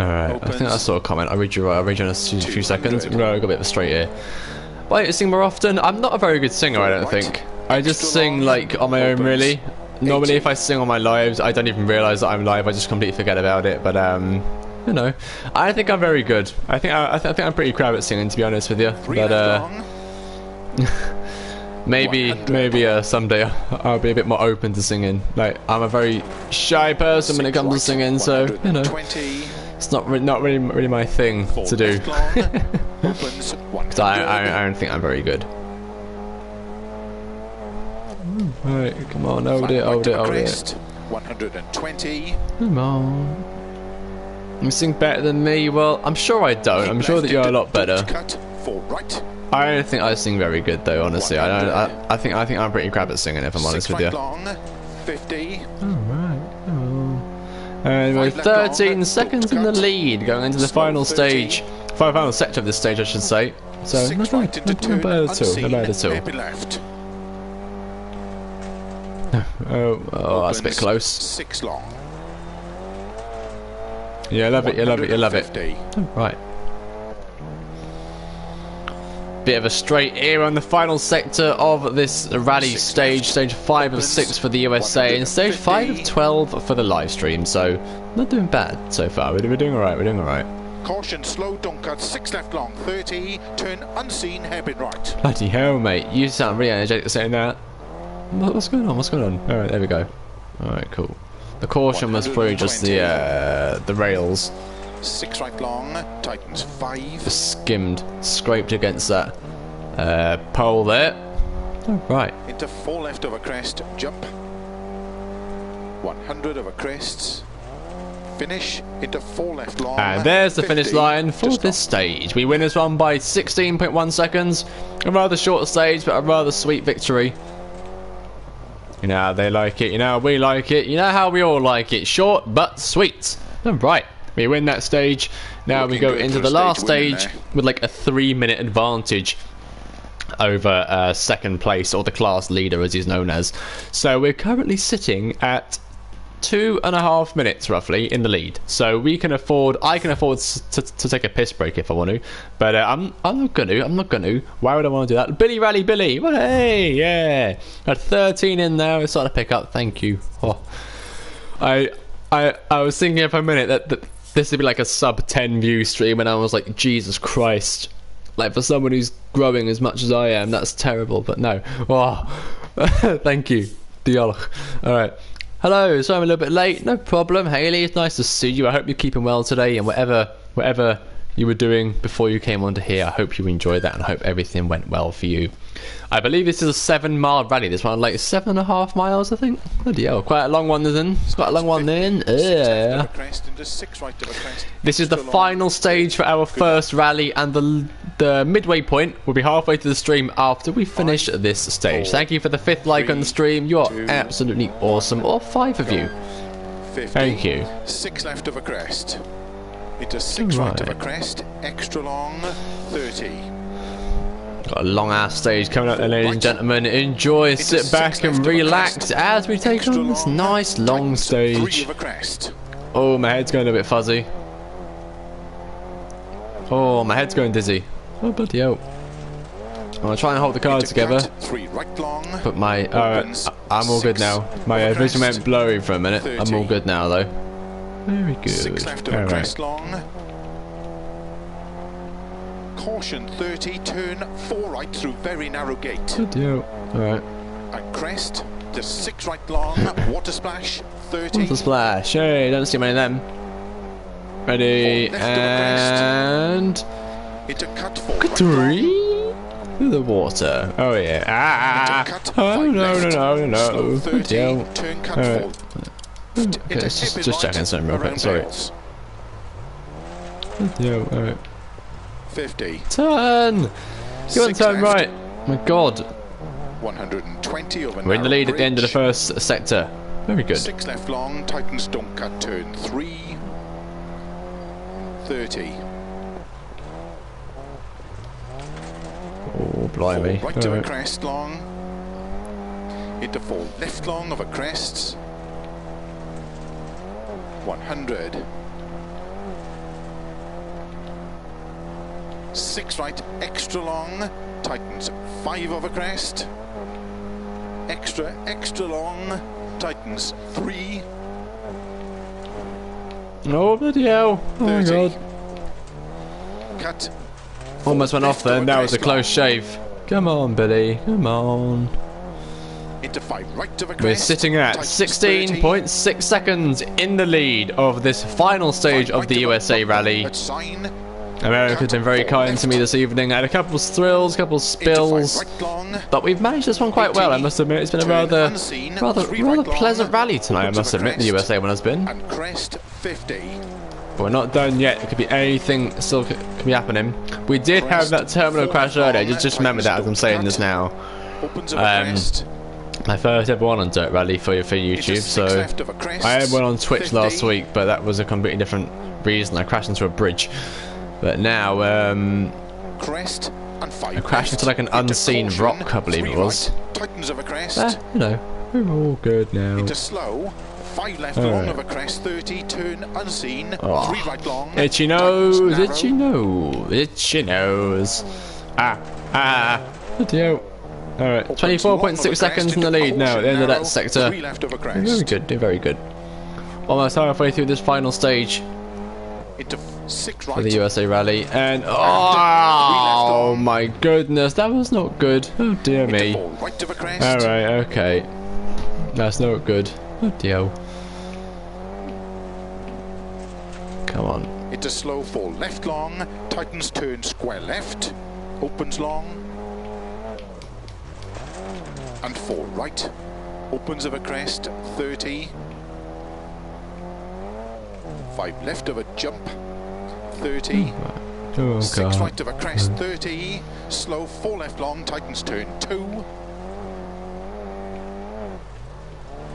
Alright, I think I saw a comment. I'll read you, I'll read you in a few, few 200. seconds. No, I got a bit of a straight here. But I to sing more often. I'm not a very good singer, I don't Right. think. I just Extra sing like on my own, really. Normally, 80. if I sing on my lives, I don't even realise that I'm live. I just completely forget about it. But um, you know, I think I'm very good. I think I, I, th- I think I'm pretty crap at singing, to be honest with you. Three but uh. <laughs> maybe 100. maybe uh, someday <laughs> I'll be a bit more open to singing. Like I'm a very shy person when it comes to singing, so you know, it's not re- not really really my thing to do. <laughs> So I, I, I don't think I'm very good. Right, come on, hold it, hold it, hold it. 120. Come on. You sing better than me? Well, I'm sure I don't. I'm sure that you're a lot better. Cut four right. I don't think I sing very good though, honestly. I don't. I, I think I think I'm pretty crap at singing, if I'm honest with right you. long. 50. Alright, And we're Five 13 long, seconds in the lead, going into the Slow final 30. stage. Final, final sector of this stage, I should say. So, Six not right bad, into not, turn not bad at all, not bad at all. Left. <laughs> Oh, oh that's a bit close. Six long. Yeah, I love it, you love it, you love it. 150. Right. Bit of a straight here on the final sector of this rally Six stage, stage 5 of 6 for the USA, and stage 5 of 12 for the live stream, so not doing bad so far. We're, we're doing alright, we're doing alright. Caution, slow, don't cut. Six left long. 30. Turn unseen, hairpin right. Bloody hell, mate. You sound really energetic saying that. What's going on? What's going on? Alright, there we go. Alright, cool. The caution was through just the, uh, the rails. Six right long. Tightens five. Skimmed, scraped against that uh, pole there. Right. Into four left over crest. Jump. 100 over crests. Finish into four left long. And there's the finish line for this stage. We win this one by 16.1 seconds. A rather short stage, but a rather sweet victory. You know how they like it, you know how we like it, you know how we all like it. Short but sweet. Right, we win that stage. Now we go into the last stage stage with like a three minute advantage over uh, second place, or the class leader as he's known as. So we're currently sitting at two and a half minutes roughly in the lead. So we can afford, I can afford s- to, to take a piss break if I want to, but uh, I'm I'm not going to. I'm not going to. Why would I want to do that? Billy Rally Billy, hey, yeah, at 13 in now, it's starting to pick up. Thank you. Oh. I I I was thinking for a minute that, that this would be like a sub 10 view stream, and I was like, Jesus Christ. Like for someone who's growing as much as I am, that's terrible. But no, oh, <laughs> thank you, Diolch. All right, hello. So I'm a little bit late. No problem, Haley. It's nice to see you. I hope you're keeping well today, and whatever whatever you were doing before you came onto here, I hope you enjoyed that, and I hope everything went well for you. I believe this is a seven mile rally. This one, like seven and a half miles, I think. Bloody hell, quite a long one then. It's quite a long one then. Yeah. over crest into six right over crest. This is the final stage for our first rally, and the the midway point will be halfway to the stream after we finish this stage. Thank you for the fifth like on the stream. You are absolutely awesome. Or five of you. 50. Thank you. Six left of a crest. Into six right Right. over crest. Extra long. 30. Got a long ass stage coming up there, ladies and gentlemen. Enjoy, sit back and left of a relax as we take on this nice long stage. Oh, my head's going a bit fuzzy. Oh, my head's going dizzy. Oh, bloody hell. I'll try and hold the car together. three right long. But my, uh, I'm all good now. My uh, vision went blurry for a minute. I'm all good now though. Very good. Six left over All right. Caution 30, turn four right through very narrow gate. Good deal. All right. And crest, to six right long, water splash 30. What's the splash? Hey, don't see many of them. Ready left of a and cut four right long. three through the water. Oh yeah. Ah! Cut Oh no no no no no. 30, Good deal. turn cut All right. Okay, just just checking something real quick. Sorry. Good deal. All right. 50. Turn. You want to turn left. right? My God. 120 over We're in the lead at the end of the first sector. Very good. Six left long, tightens don't cut turn three. 30. Oh blimey. Four right All of a crest long. Into four left long of a crest. 100. Six right extra long, tightens five of a crest. Extra, extra long, tightens three. Oh bloody hell. Oh my God. Cut. Almost went off left of then. That was a crest close shave. Come on, Billy. Come on. Into five right of a crest. We're sitting at 16.6 seconds in the lead of this final stage Five of the right a USA rally. Sign. America's been very kind to me this evening. I had a couple of thrills, a couple of spills, Into five right long. but we've managed this one quite well. I must admit, it's been a rather, rather, rather pleasant rally tonight. I must admit, the USA one has been. And crest 50. But we're not done yet. It could be anything still could be happening. We did have that terminal crash earlier. Just, just remember that as I'm saying this now. Um. My first ever one on Dirt Rally for for YouTube. So left of a crest, I had one on Twitch last week, but that was a completely different reason. I crashed into a bridge. But now, um, Crest and five I crashed into like an unseen rock, I believe it was. Right, of a crest. eh, you know, we're all good now. Into slow. Five left All long right. of a crest, 30, turn unseen, Oh. three right long. Itchy nose, itchy nose, itchy nose. Ah, ah, deal. Alright, Opens 24.6 long of a seconds in the lead now at the end of that sector. Three left of a Very good, very good. Almost halfway through this final stage Into f- six right. For the USA Rally, and oh, my goodness, that was not good. Oh dear me. four right of a crest. Alright, okay. That's not good. Oh dear. Come on. It's a slow fall. left long. Tightens turn square left. Opens long. And four right. Opens of a crest. 30. Five left of a jump. 30. Hmm. Oh Six right of a crest. Hmm. 30. Slow four left long. tightens turn two.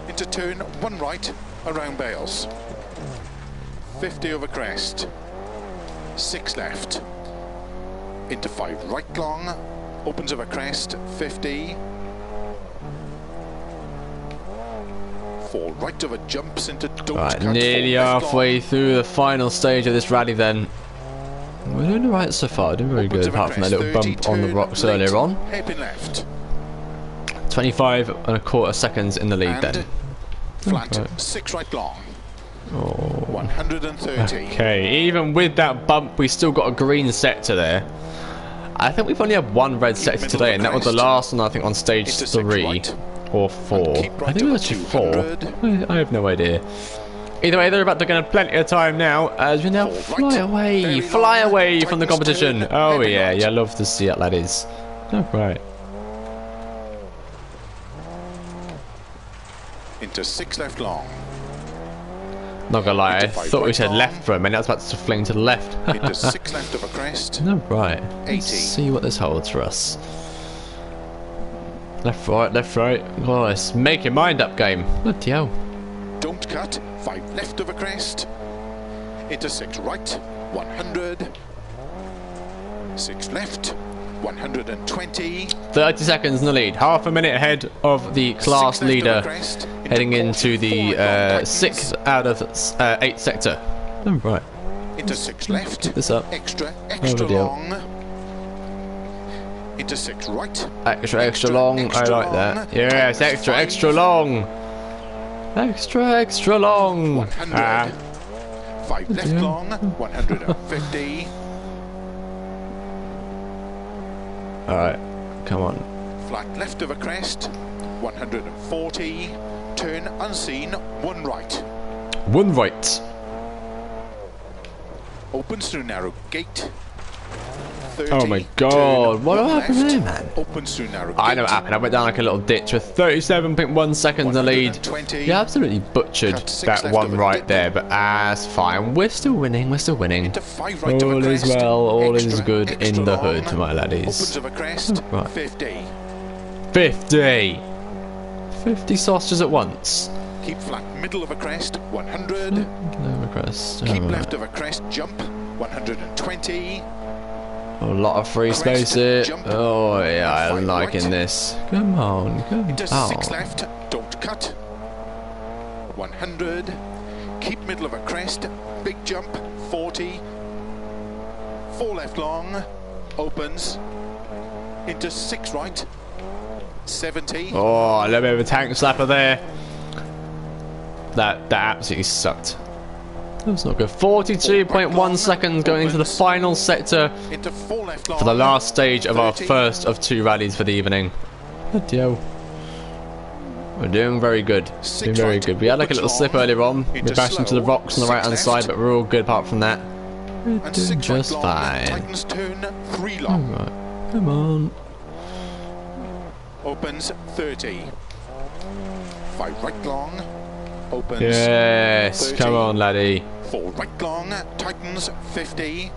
Into turn one right. Around Bales. 50 over crest. Six left. Into five right long. Opens over crest. 50. Four right over jumps into don't Right, nearly halfway through the final stage of this rally then. We're doing alright so far, doing very good, apart from that little bump on the rocks late, earlier on. Left. 25 and a quarter seconds in the lead And then. flat. Okay. Six right long. Oh. 130. Okay, even with that bump, we still got a green sector there. I think we've only had one red sector today, and that was the last one I think on stage three right. Or four. keep I think it was actually four. 200. I, I have no idea. Either way, they're about to get plenty of time now as we now fly right. away, Very fly away from the competition. Oh yeah, right. yeah, love to see it, laddies. Oh, right. Into six left long. Not gonna lie, I thought we said left for a minute. I was about to fling to the left. Into six left of a crest. <laughs> No, right. Let's see what this holds for us. Left, right, left, right. Oh, it's make your mind up game. Bloody hell. Don't cut. Five left of a crest. Into six right. 100. Six left. 120. 30 seconds in the lead. Half a minute ahead of the class Six left of a leader crest. Into heading into the uh, sixth out of uh, eight sector. Oh, right. Into six left. this up. Extra, extra deal. long. Into six right. Extra, extra long. Extra I like long. that. Yes, extra, extra long. Extra, extra long. 100. Ah, Five left long, 150. all right, come on. Flat left of a crest, 140. Turn unseen, one right. One right. Opens through narrow gate. 30. Oh my God, what happened there, man? Through narrow. I know what happened. I went down like a little ditch with 37.1 seconds the lead. 120. Yeah, absolutely butchered that one right there, but that's fine. We're still winning. We're still winning. Right All is well. All is good in the long. hood, my laddies. of a Right. 50. 50. 50 sausages at once. Keep flat middle of a crest, 100. No request. Keep Alright. left of a crest, jump, 120. A lot of free space here. Oh yeah, I'm liking right. this. Come on, come Into on. six left, don't cut. 100. Keep middle of a crest, big jump, 40. Four left long, opens. Into six right, 70. Oh, a little bit of a tank slapper there. That that absolutely sucked. That was not good. 42.1 seconds going into the final sector Into four left long. for the last stage of our first of two rallies for the evening. Bloody hell. We're doing very good. Doing very good. We had like a little slip earlier on. We into bashed into the rocks on the right hand side, but we're all good apart from that. We're doing just fine. tightens turn, three long. Right. Come on. Opens 30. Five right long. Opens. Yes, 30. come on, laddie. Four right long. Tightens 50.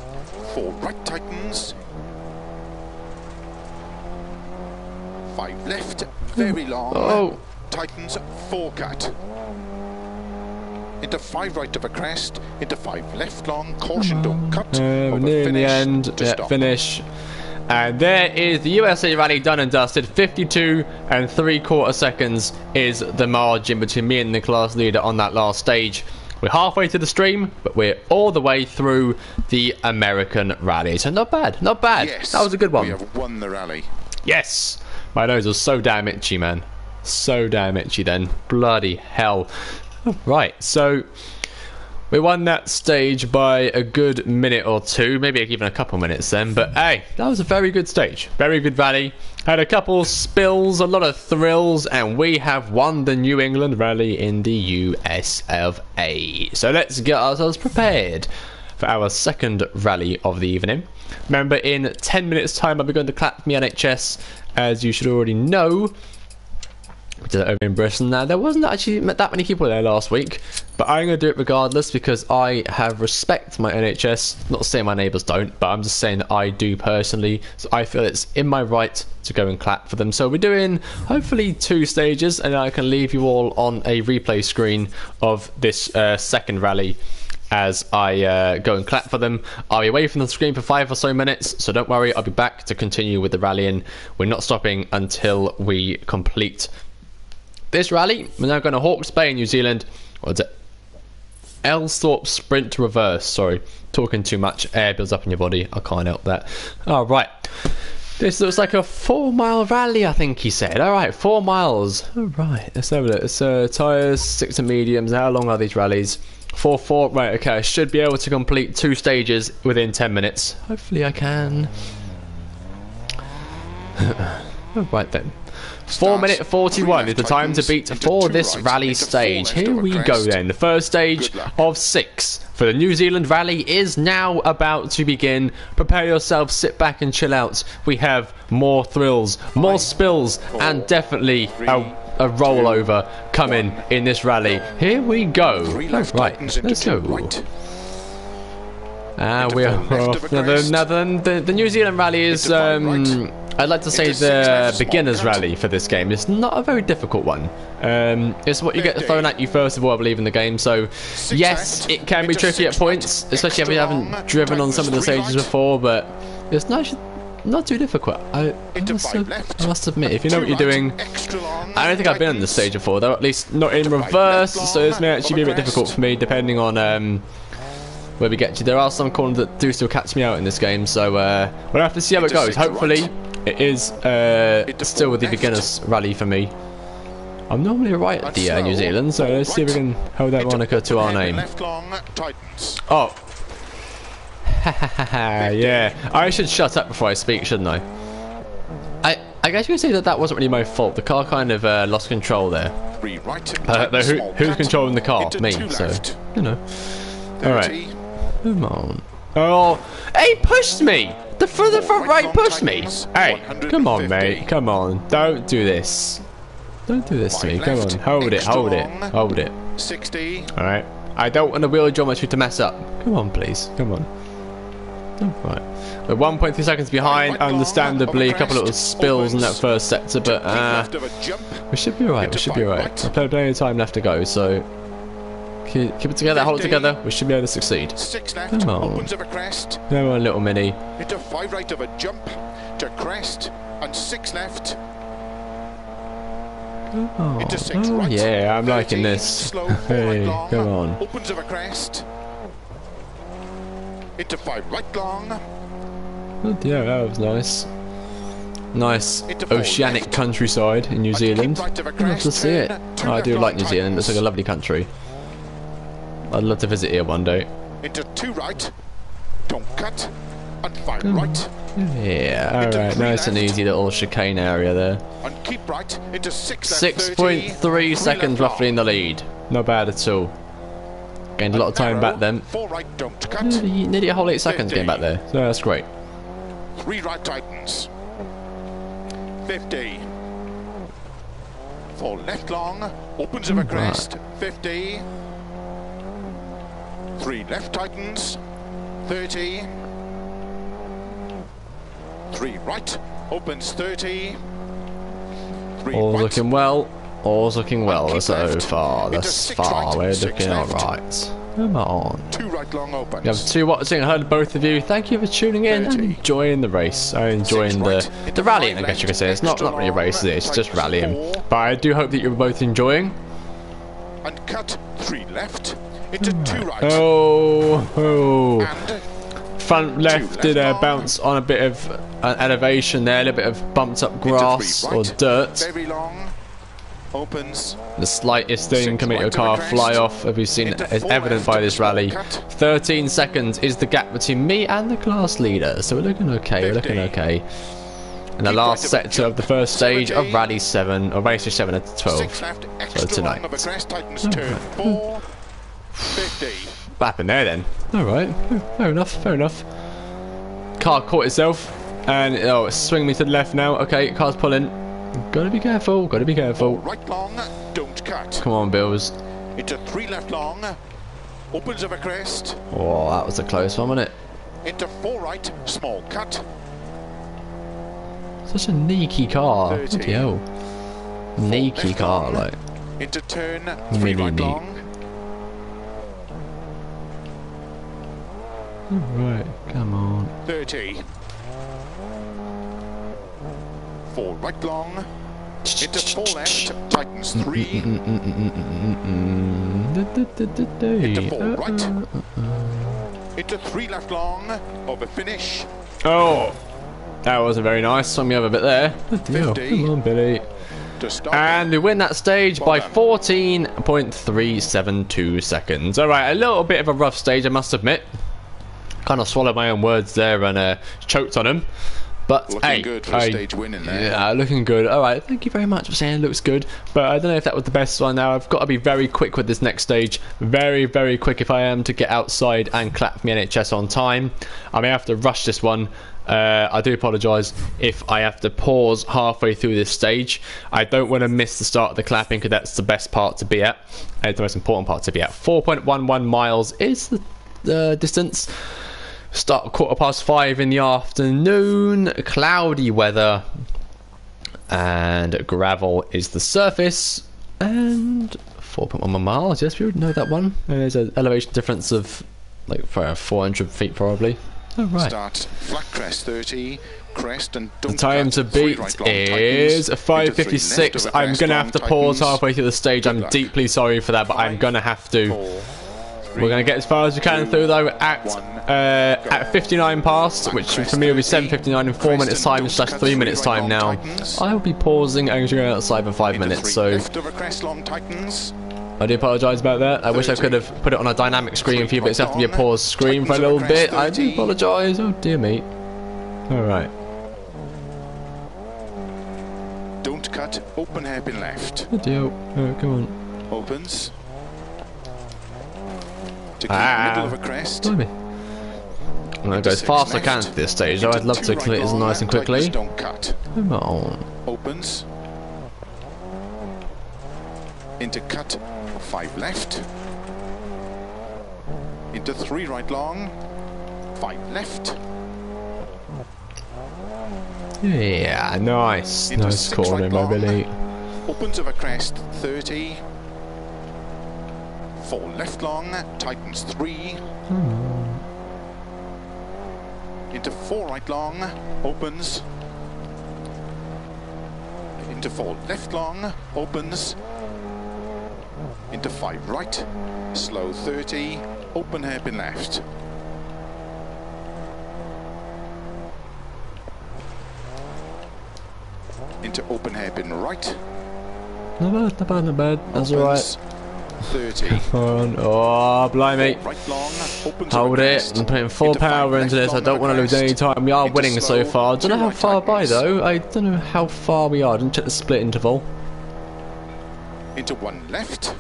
Four right tightens. Five left. Very long. Oh. Tightens four cut. Into five right of a crest. Into five left long. Caution don't cut. Uh, near in the end. Yeah, finish. And there is the USA Rally done and dusted. 52 and three quarter seconds is the margin between me and the class leader on that last stage. We're halfway to the stream, but we're all the way through the American Rally. So not bad, not bad. Yes. that was a good one. We have won the rally. Yes! My nose was so damn itchy, man. So damn itchy then. Bloody hell. Right, so we won that stage by a good minute or two, maybe even a couple minutes then. But hey, that was a very good stage. Very good rally. Had a couple spills, a lot of thrills, and we have won the New England Rally in the US of A. So let's get ourselves prepared for our second rally of the evening. Remember, in 10 minutes' time, I'll be going to clap me NHS, as you should already know. Did over in Bristol. Now, there wasn't actually that many people there last week, but I'm going to do it regardless because I have respect for my NHS. Not saying my neighbours don't, but I'm just saying that I do personally. So I feel it's in my right to go and clap for them. So we're doing hopefully two stages, and I can leave you all on a replay screen of this uh, second rally as I uh, go and clap for them. I'll be away from the screen for five or so minutes, so don't worry, I'll be back to continue with the rallying. We're not stopping until we complete this rally. We're now going to Hawke's Bay New Zealand. What's it? Elsthorpe Sprint Reverse. Sorry, talking too much. Air builds up in your body. I can't help that. All right. This looks like a four mile rally, I think he said. All right, four miles. All right, let's have a look. Uh, tyres, six and mediums. How long are these rallies? Four, four. Right, okay. I should be able to complete two stages within 10 minutes. Hopefully, I can. <laughs> All right then. 4 minute 41 is the time to beat for this right, rally stage. Here we go then. The first stage of six for the New Zealand rally is now about to begin. Prepare yourself, sit back and chill out. We have more thrills, more spills, and definitely a, a rollover coming in this rally. Here we go. Right, let's go. right. Ah, we are off. Now, the, now the, the, the New Zealand rally is, um, right. I'd like to say the beginner's cut. rally for this game. It's not a very difficult one. Um, it's what you get Fifty. thrown at you first of all, I believe, in the game. So, Six yes, left, it can be into tricky at points, right, especially if you haven't long, driven on some of the stages three before, but it's not, not too difficult. I, I, must, have- I must admit, if you know what you're doing, I don't think I've been on this stage before, though, at least not in reverse, so this may actually be a bit difficult for me, depending on um, where we get to. There are some corners that do still catch me out in this game, so uh, we'll have to see how it goes. Hopefully, right. it is uh, still with the left. beginners rally for me. I'm normally right at the uh, New. Zealand, so let's see if we can hold that moniker to our name. Long. Oh. <laughs> yeah. I should shut up before I speak, shouldn't I? I I guess you could say that that wasn't really my fault. The car kind of uh, lost control there. Right. Uh, who, who's controlling the car? Me. So you know. All right. 30. Come on. Oh, he pushed me. The front, the front right pushed me. Hey, come on, mate. Come on. Don't do this. Don't do this to me. Come on. Hold it. Hold it. Hold it. 60. All right. I don't want the wheel geometry to mess up. Come on, please. Come on. All right. We're 1.3 seconds behind. Understandably, a couple of little spills in that first sector, but Three uh, left of a jump. we should be alright. We should be alright. right. We've got plenty of time left to go, so keep, keep it together, hold it together. We should be able to succeed. Six left. Come on. Opens of a crest. Come on, little mini. Into five right of a jump. To crest. And six left. Oh, Into six oh, right. yeah, I'm 30, liking this. Slow <laughs> Hey, right come on. Opens of a crest. Into five right long. Oh, yeah, that was nice. Nice oceanic countryside in New Zealand. right of a I'd love to see it. Oh, I do like New Zealand. It's like a lovely country. I'd love to visit here one day. Into two right. Don't cut. And five Hmm. right. Yeah, alright, three nice and easy little chicane area there. And keep right. Into six 6.3 seconds left roughly in the lead. Not bad at all. Gained a lot of time Narrow, back then. Four right. Don't cut. Nearly, nearly a whole 8 seconds getting back there. So that's great. Three right tightens. 50. Four left long. Opens of a crest. 50. Three left tightens. 30. Three right. Opens 30. Three All's right. looking well. All's looking well so left. far. Six far, right, we're looking alright. Come on. Two right long opens. We have two watching. I heard both of you. Thank you for tuning in and 30. enjoying the race. I'm enjoying the the rallying. I guess you could say it's not not really a race. Is it? It's just rallying. four. But I do hope that you're both enjoying. And cut. Three left. Into two right. Oh, oh. And Front left left did uh, long. bounce on a bit of uh, elevation there, a little bit of bumped up grass three or dirt. very long. Opens. The slightest thing can make your car fly off, as we've seen is evident by this rally. cut. 13 seconds is the gap between me and the class leader, so we're looking okay, we're looking okay. In the Keep last right of sector of the first stage of Rally 7, or Race 7 at 12. Six left, extra tonight. 50. What happened there then? Alright, fair enough, fair enough. Car caught itself, and oh, it's swinging me to the left now. Okay, car's pulling. Gotta be careful, gotta be careful. Right long, don't cut. Come on, Bills. Into three left long. Opens of a crest. Oh, that was a close one, wasn't it? Into four right, small cut. Such a neaky car. 30. Bloody hell. Neaky car, long. like. Into turn three Mini right neat. long. Right, come on. 30. Four right long. Into four left, tightens three. Into four right. Into three left long. Of a finish. Oh, that wasn't very nice. Swung me over a bit there. Bloody hell. 50. Come on, Billy. And we win that stage by 14.372 seconds. Alright, a little bit of a rough stage, I must admit. Kind of swallowed my own words there and uh, choked on them. But Looking hey, good for I- stage win in there. Yeah, looking good. Alright, thank you very much for saying it looks good. But I don't know if that was the best one now. I've got to be very quick with this next stage. Very, very quick if I am to get outside and clap my NHS on time. I may have to rush this one. Uh, I do apologise if I have to pause halfway through this stage. I don't want to miss the start of the clapping because that's the best part to be at. It's the most important part to be at. 4.11 miles is the, the distance. Start quarter past five in the afternoon. Cloudy weather. And gravel is the surface. And 4.1 miles. Yes, we would know that one. There's an elevation difference of like 400 feet probably. Oh, right. Start flat crest 30. Crest and The time to beat right long is tightens. a Into three left 5.56. of a I'm going to have to pause tightens. halfway through the stage. Good I'm luck. deeply sorry for that, but I'm going to have to. We're going to get as far as we can through though at uh, at 59 past, which for me will be 7:59 in four minutes time slash three minutes time now. I will be pausing and going outside for five minutes, so I do apologise about that. I wish I could have put it on a dynamic screen for you, but it's have to be a pause screen for a little bit. I do apologise. Oh dear me. All right. Don't cut. Open hairpin left. Good deal. Come on. Opens. To keep Ah. middle of a crest. Blimey. I'm going to go as fast as I can at this stage, though. I'd love to clear it nice and quickly. Don't cut. Come on. Opens. Into cut. Five left. Into three right long. Five left. Yeah, nice. Into Nice corner, right long. Mobility. Opens of a crest, 30. Four left long, tightens three. Into four right long, opens. Into four left long, opens. Into five right, slow 30, open hairpin left. Into open hairpin right, Not bad, not bad, not bad. That's alright. Opens 30. Come on. Oh, blimey. Right Hold it. I'm putting full power into this. I don't want to lose any time. We are winning so far. Don't know how right far by though. I don't know how far we are. I didn't check the split interval. Into one left.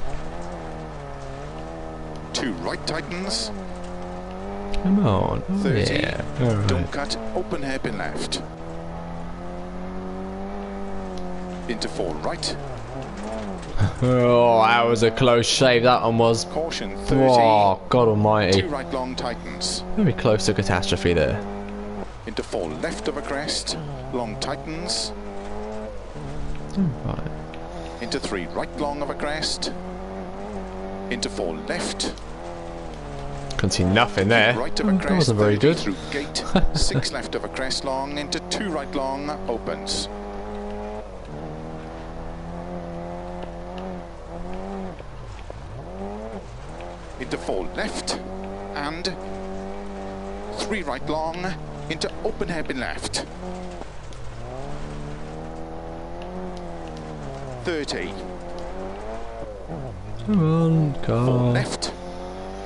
Two right tightens. Come on. Oh, 30. yeah. Alright. don't cut, open hairpin left. Into four right, Oh, that was a close shave. That one was. caution 30. Oh, God Two almighty. right long tightens. Very close to catastrophe there. Into four left of a crest, long tightens. Right. Into three right long of a crest. Into four left. Couldn't see nothing there. Right of Oh, a that wasn't very good. Through gate. <laughs> Six left of a crest long. Into two right long. Opens. Into four left. And three right long. Into open hairpin left. 30. Come on, Four God. left.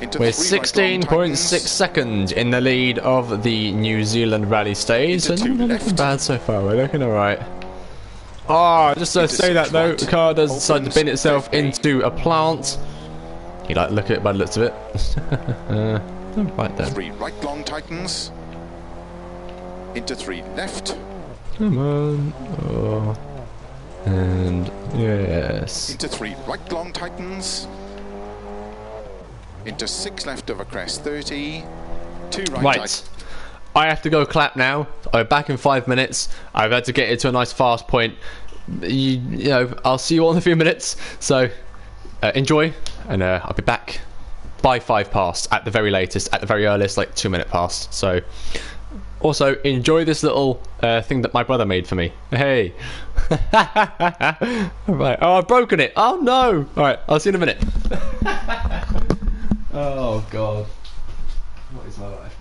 Into We're three right long 16.6 seconds in the lead of the New Zealand rally stage. So Into two not looking left. bad so far. We're looking alright. Oh, ah, just to Into say that though, the car does decide to bin itself into a plant. You like look at it by the looks of it. uh, right then. Three right long tightens. Into three left. Come on. Oh. And yes. Into three right long tightens. Into six left of a crest 30. Two right, Right. I have to go clap now. I'm back in five minutes. I've had to get it to a nice fast point. You, you know, I'll see you all in a few minutes. So uh, enjoy, and uh, I'll be back by five past at the very latest, at the very earliest, like two minute past. So also enjoy this little uh, thing that my brother made for me. Hey. <laughs> right. Oh, I've broken it. Oh no. All right. I'll see you in a minute. <laughs> oh God. What is my life,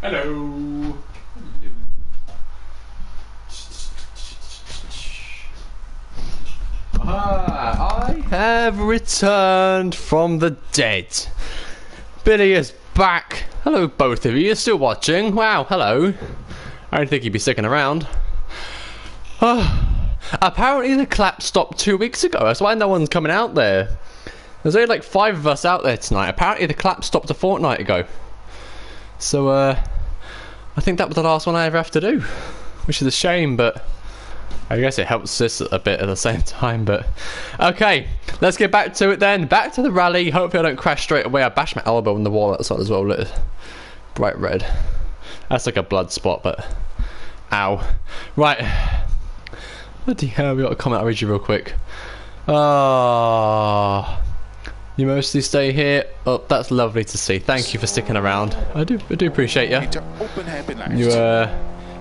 bro? Hello. Ah, I have returned from the dead. Billy is back. Hello, both of you. You're still watching. Wow, hello. I didn't think you'd be sticking around. Oh, apparently the clap stopped two weeks ago. That's why no one's coming out there. There's only like five of us out there tonight. Apparently the clap stopped a fortnight ago. So, uh, I think that was the last one I ever have to do, which is a shame, but I guess it helps us a bit at the same <laughs> time. But okay, let's get back to it then. Back to the rally. Hopefully, I don't crash straight away. I bashed my elbow on the wall outside as well. Look, bright red. That's like a blood spot, but ow. Right. Bloody hell, we got a comment. I'll read you real quick. Ah. You mostly stay here. Oh, that's lovely to see. Thank you for sticking around. I do, I do appreciate you. Into open hairpin left. You, uh,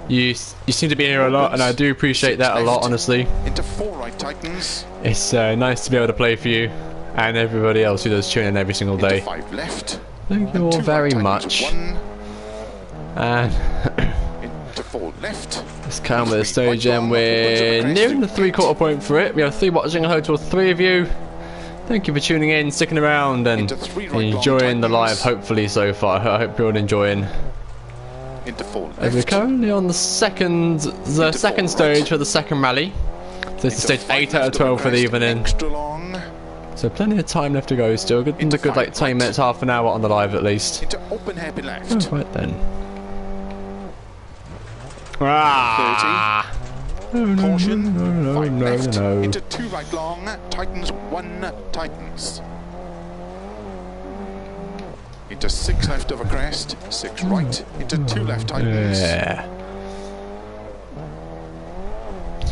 you, you seem to be here a lot, and I do appreciate that a lot. Honestly, Into four right tightens. it's uh, nice to be able to play for you and everybody else who does tune in every single day. five left. Thank you all very much. And <coughs> Into four left. let's come with the stage, and we're nearing the three-quarter point for it. We have three watching a total of three of you. Thank you for tuning in, sticking around, and enjoying the live. Hopefully, so far. I hope you're all enjoying. Into four And we're currently on the second, the Into second four right. stage for the second rally. This is stage eight out of twelve for the evening. So plenty of time left to go still. Good, Into a good like 10 right. minutes, half an hour on the live at least. Into open hairpin left. Right then. Ah! Caution. no, left. Into two right long. Tightens one. Tightens. Into six left of a crest. Six right. Into two left tightens. Yeah.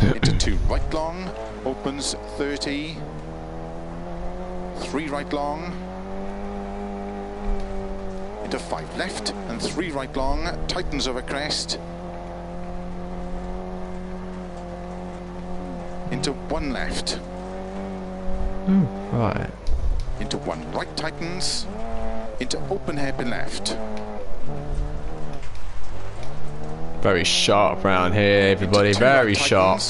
Into two right long. Opens 30. Three right long. Into five left and three right long. Tightens of a crest. Into one left. Hmm, right. Into one right tightens. Into open hairpin left. Very sharp round here, everybody. Very right sharp.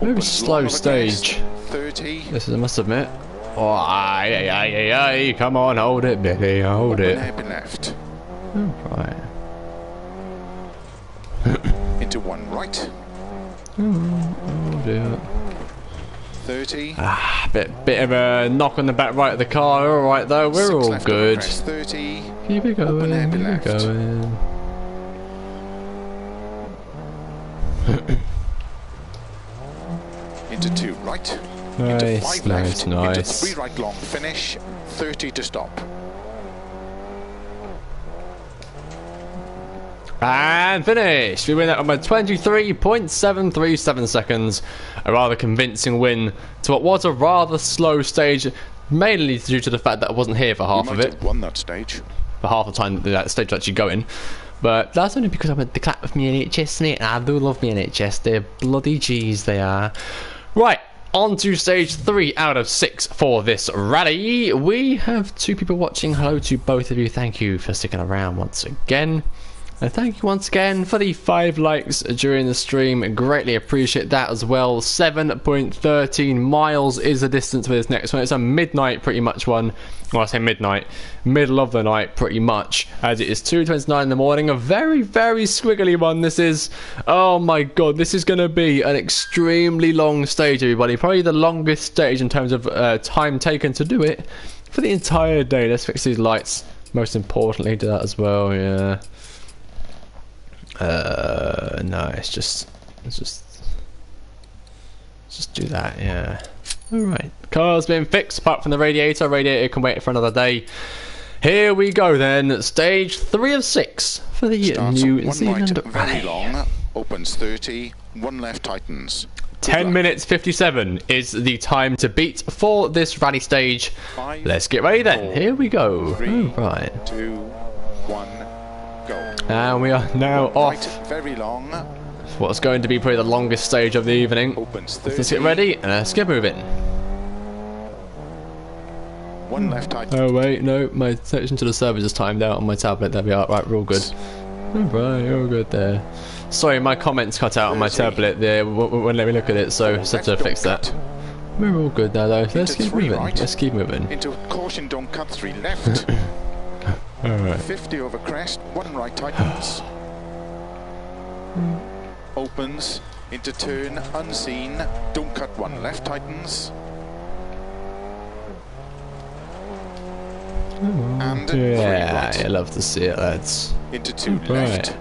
Very slow long of a crest. stage. 30. This is, I must admit. Oh, aye, aye, aye, aye. Come on, hold it, Billy. Hold Open it. hairpin left. Hmm, right. Into one right. Hmm, oh dear. 30. Ah, bit, bit of a knock on the back right of the car. All right though, we're Six all left good. crest, 30. Keep it going, keep it going. Into two right. into Nice, five nice, left. Into nice. three right long finish. 30 to stop. And finished! We win that by 23.737 seconds. A rather convincing win to what was a rather slow stage, mainly due to the fact that I wasn't here for half of it, won that stage. for half the time that that stage was actually going. But that's only because I went to clap with me NHS, innit? And I do love me NHS. They're bloody G's, they are. Right, on to stage three out of six for this rally. We have two people watching. Hello to both of you. Thank you for sticking around once again. Thank you once again for the five likes during the stream. Greatly appreciate that as well. 7.13 miles is the distance for this next one. It's a midnight pretty much one. Well, I say midnight, middle of the night pretty much, as it is 2.29 in the morning. A very, very squiggly one this is. Oh my god, this is going to be an extremely long stage, everybody. Probably the longest stage in terms of uh, time taken to do it for the entire day. Let's fix these lights. Most importantly, do that as well, yeah. Uh, no, it's just, it's just, just do that, yeah. Alright, car's been fixed apart from the radiator. Radiator can wait for another day. Here we go then, stage three of six for the Starts New one Zealand right, Rally. long. Opens 30. One left tightens. 10 minutes 57 is the time to beat for this rally stage. Five, Let's get ready then. Here we go. three, Alright. Two, one, And we are now Right, off very long. what's going to be probably the longest stage of the evening. Opens 30. Let's get ready and let's get moving. One left. Oh wait, no, my section to the server just timed out on my tablet. There we are. Right, we're all good. Right, all good there. Sorry, my comments cut out on my tablet there. w- w- Wouldn't let me look at it, so I just had to fix that. We're all good now, though. Let's keep moving. Let's keep moving. Into caution, don't cut three left. <laughs> Alright. 50 over crest, one right tightens. <sighs> Opens into turn unseen, don't cut one left tightens. Oh, and Yeah, right. I love to see it, lads. Into two Right. left,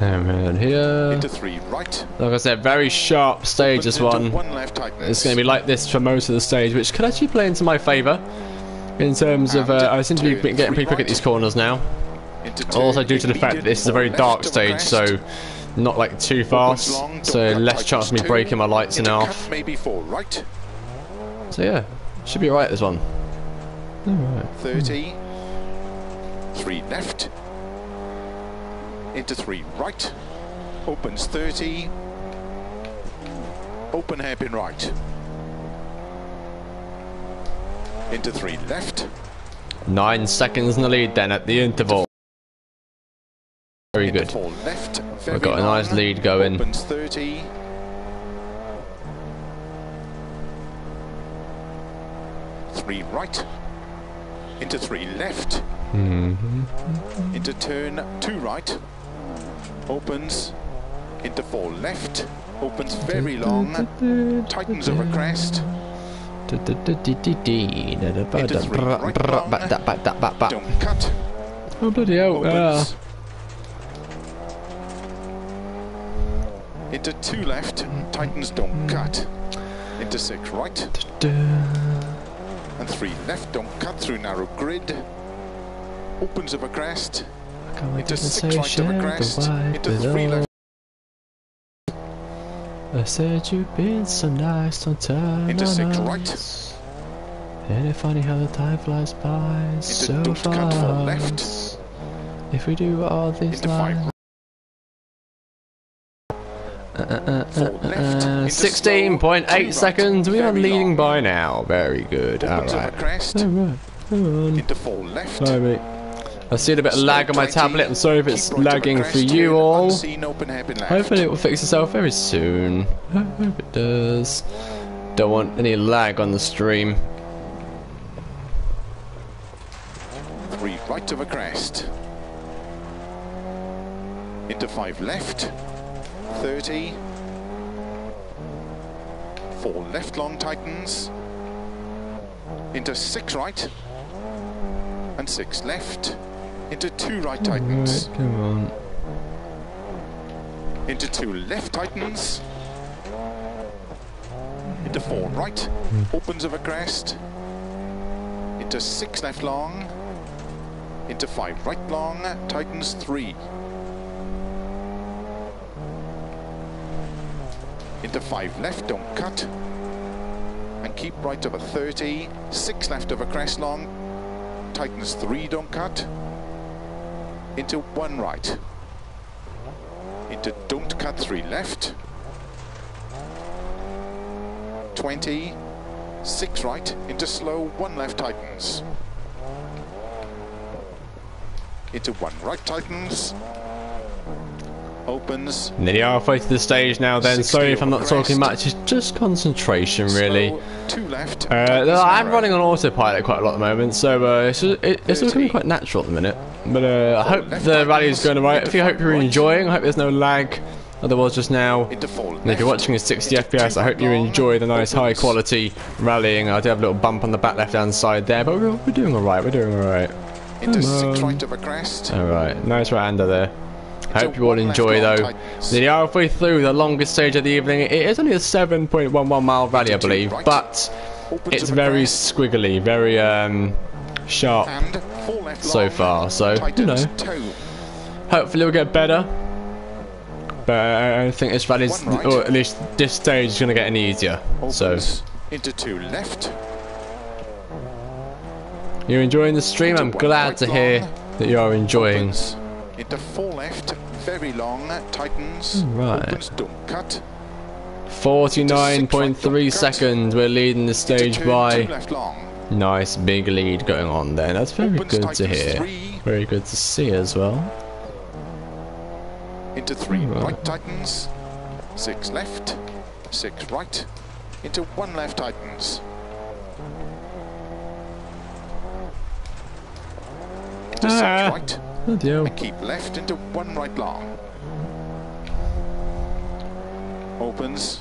And around here. into three right. Like I said, very sharp stage this opens into one. One left tightens. It's going to be like this for most of the stage, which could actually play into my favour. In terms of, uh, I seem to be getting pretty quick at these corners now. Also due to the fact that this is a very dark stage, so not like too fast, so less chance of me breaking my lights in half. cut maybe four right. So yeah, should be alright this one. Alright. 30, three left, into three right, opens 30, open hairpin right, into three left, Nine seconds in the lead then at the interval. Very good. left, We've got a nice lead going. opens 30, three right, into three left, Mm-hmm. into turn two right, opens into four left, opens very long, <laughs> tightens over crest, don't cut, Oh bloody hell! Opens into two left, tightens don't cut, into six right, and three left, don't cut through narrow grid, opens up a crest, into six right over crest, into three left. I said you've been so nice, Into on six us. right. Ain't it funny how the time flies by so for left. fast? If we do all these Into lines. Uh, uh, uh, uh, 16.8 seconds. We are leading by now. Very good. All right. All right. Into four left. Sorry, mate. I see a bit of lag on my tablet. I'm sorry if it's lagging for you all. Hopefully it will fix itself very soon. I hope it does. Don't want any lag on the stream. Three right over crest. Into five left. 30. Four left long tightens. Into six right. And six left. Into two right tightens. Alright, come on. Into two left tightens. Into four right. Hmm. Opens of a crest. Into six left long. Into five right long. Tightens three. Into five left, don't cut. And keep right over 30. Six left of a crest long. Tightens three, don't cut. Into one right into don't cut three left 20 six right into slow one left tightens into one right tightens opens Nearly halfway to the stage now then. Sorry if I'm not talking much. It's just concentration really. slow, two left Uh, I'm running on autopilot quite a lot at the moment, so uh, it's, it, it's all 30. coming quite natural at the minute. But uh, I hope the rally is going alright. If you hope you're enjoying, I hope there's no lag. Otherwise, just now. And if you're watching at 60 FPS, I hope you enjoy the nice high quality rallying. I do have a little bump on the back left hand side there, but we're, we're doing alright, we're doing alright. into Come six on. right over crest Alright, nice right hander there. Hope you all enjoy though. Nearly halfway through the longest stage of the evening. It is only a 7.11 mile rally, I believe, but it's very squiggly, very um, sharp. And four left so far, so, you know. Hopefully it'll get better. But I I don't think this rally's, One right. or at least this stage, is going to get any easier. So, into two left you're enjoying the stream? I'm glad right to hear long. that you are enjoying. Opens into four left, very long, uh, tightens, Right. opens, don't cut. 49.3 seconds, we're leading the stage turn by. Two left long. Nice big lead going on there. That's very Opens, good to hear. three. Very good to see as well. into three right tightens, six left, six right, into one left Tightens. Into six Ah. right, hell. and keep left into one right long. Opens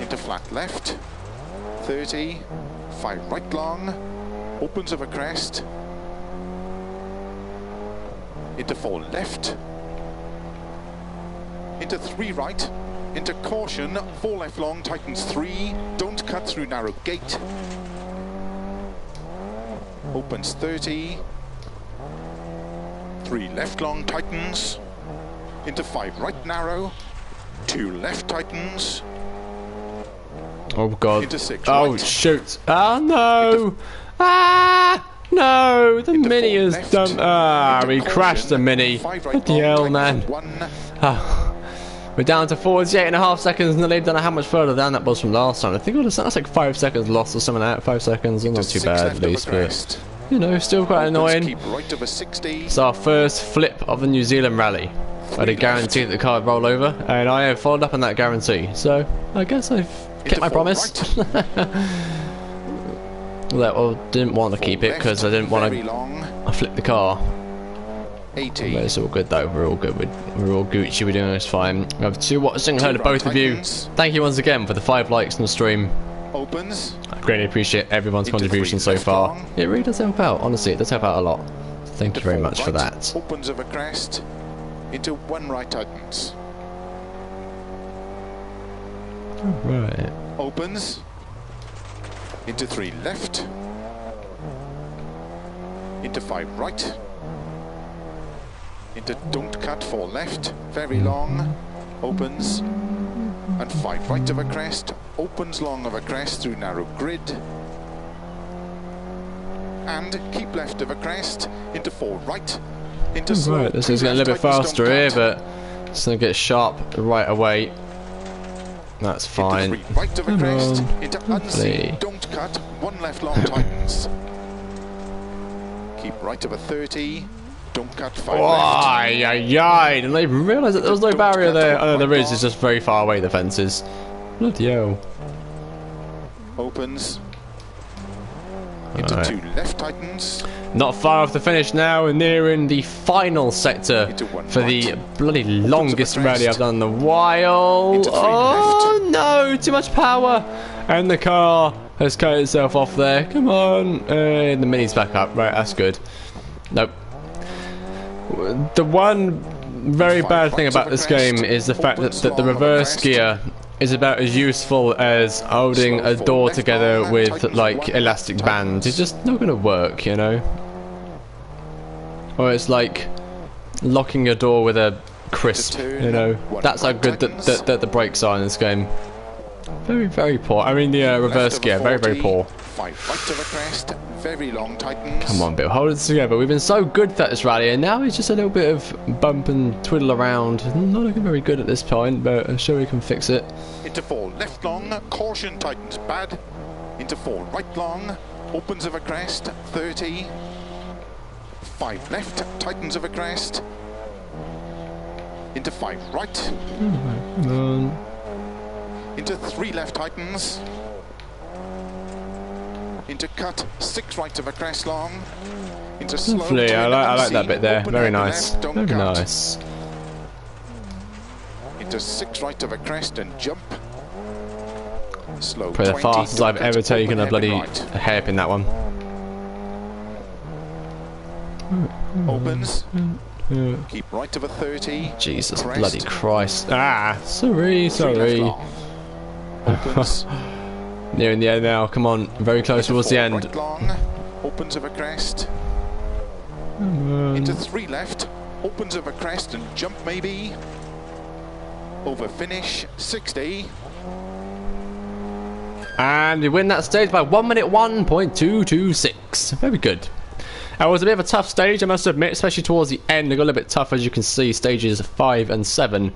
into flat left, 30, five right long, opens of a crest, into four left, into three right, into caution, four left long, tightens three, don't cut through narrow gate, opens 30, three left long, tightens, into five right narrow, two left tightens, Oh god. Oh shoot. Oh no. Ah no. The mini has done. Ah, we crashed the mini. right Bloody hell, man. Ah. We're down to 48 and a half seconds, and I don't know how much further down that was from last time. I think it was that's like five seconds lost or something like that. Five seconds, not too bad at least, but you know, still quite annoying. Right of 60. It's our first flip of the New Zealand rally. I did guarantee that the car would roll over, and I have followed up on that guarantee. So I guess I've kept my promise. right, <laughs> Well, didn't want to keep it because I didn't want to I flipped the car. 80. But it's all good though. We're all good. We're, we're all Gucci. We're doing this fine. I have two watching. To right both of you. Thank you once again for the five likes on the stream. Opens. I greatly appreciate everyone's contribution so far. long. It really does help out. Honestly, it does help out a lot. Thank you very much for that. Opens of a crest. Into one right tightens. Right. Opens. Into three left. Into five right. Into don't cut four left. Very long. Opens. And five right of a crest. Opens long of a crest through narrow grid. And keep left of a crest. Into four right. Into slow. Right. This is getting a little bit faster here, but it's gonna get sharp right away. That's fine. Into three right of a Come crest. Into unseen. Don't cut. One left long tightens. Keep right of a 30. Don't cut five Oh, left. ay, ay, ay. Didn't even realise that there was no Don't barrier there. off Oh, no, there right is. It's just very far away, the fences. Bloody hell. Opens. Into Alright. two left tightens. Not far off the finish now, and nearing the final sector for the bloody longest rally I've done in a while. Oh Oh no, too much power, and the car has cut itself off there. Come on, and the mini's back up. Right, that's good. Nope. The one very bad thing about this crest. game is the fact that, that the long of a reverse gear is about as useful as holding a door together with like elastic bands. It's just not going to work, you know. Or it's like locking your door with a crisp, you know. That's how good that, that the brakes are in this game. Very, very poor. I mean, the uh, reverse gear, very, very poor. Five right a crest. Very long tightens. Come on, Bill, hold it together. We've been so good at this rally, and now it's just a little bit of bump and twiddle around. Not looking very good at this point, but I'm sure we can fix it. Into four left long. Caution Tightens, bad. Into four right long. Opens of a crest. 30. Five left. Tightens of a crest. Into five right. Come on. Into three left tightens. Into cut. Six right of a crest long. Into slow. Lovely, I like, I like that bit there. Very nice. left, Very cut. nice. Into six right of a crest and jump. Slow. Probably the fastest I've ever taken a bloody hairpin right. hairpin that one. Opens. Yeah. Keep right of a 30. Jesus Crest. bloody Christ. Ah, sorry, sorry. Long. Opens. <laughs> Nearing the end now, come on. Very close towards the end. Right long. Opens of a crest. Into on. three left. Opens of a crest and jump maybe. Over finish. 60. And we win that stage by 1 minute 1.226. Very good. Uh, it was a bit of a tough stage, I must admit, especially towards the end. It got a little bit tough, as you can see, stages 5 and 7.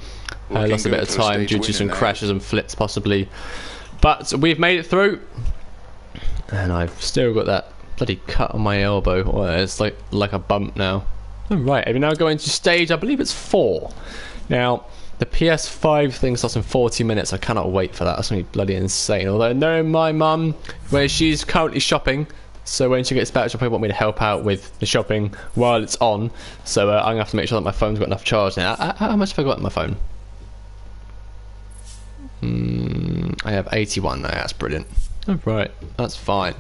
I Looking uh, lost a bit of time due to some crashes and flips, possibly. But we've made it through. And I've still got that bloody cut on my elbow. Well, it's like, like a bump now. Oh, right, and we now going to stage, I believe it's four. Now, the PS5 thing starts in 40 minutes. I cannot wait for that. That's going to be bloody insane. Although, knowing my mum, where she's currently shopping, so when she gets back, she'll probably want me to help out with the shopping while it's on. So uh, I'm going to have to make sure that my phone's got enough charge now. How, how much have I got on my phone? Mm, I have 81 now. That's brilliant. Oh, right, that's fine.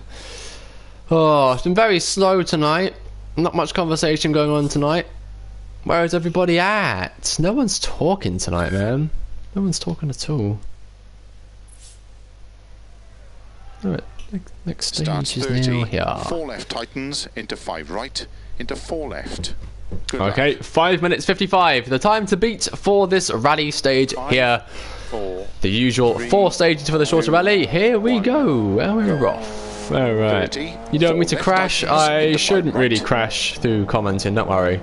Oh, it's been very slow tonight. Not much conversation going on tonight. Where is everybody at? No one's talking tonight, man. No one's talking at all. Alright, next, next stage Starts is 30. now here. Four left tightens into five right into four left. Good Okay, luck. 5 minutes 55. The time to beat for this rally stage here. Four. The usual Three, four stages for the shorter two, rally. Here we one, go. And we're off. Alright. 30, You don't want me to crash? I shouldn't five really crash through commenting, don't worry.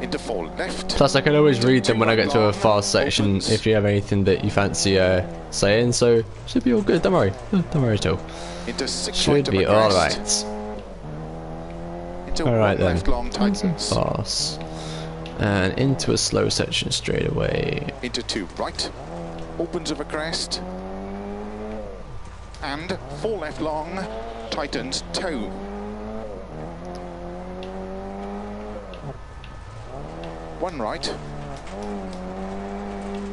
Into four left. Plus, I can always read them when I get to a fast section opens. if you have anything that you fancy uh, saying, so should be all good, don't worry. Don't worry at all. Into six Should be a crest. alright. Into Alright then. left long tightens. Fast. And into a slow section straight away. Into two right. Opens of a crest. And four left long. Tightens two. One right.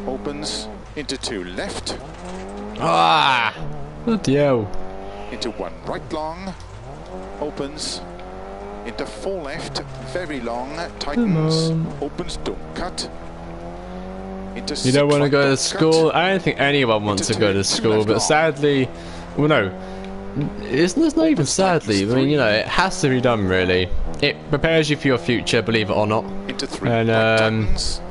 Opens into two left. Ah! Bloody hell. Into one right long, opens, into four left, very long, tightens, opens, don't cut, into You don't want to go to school? cut, I don't think anyone wants to go to school, but sadly, well, no. It's, it's not even sadly. I mean, you know, it has to be done, really. It prepares you for your future, believe it or not. into three and, um, tightens,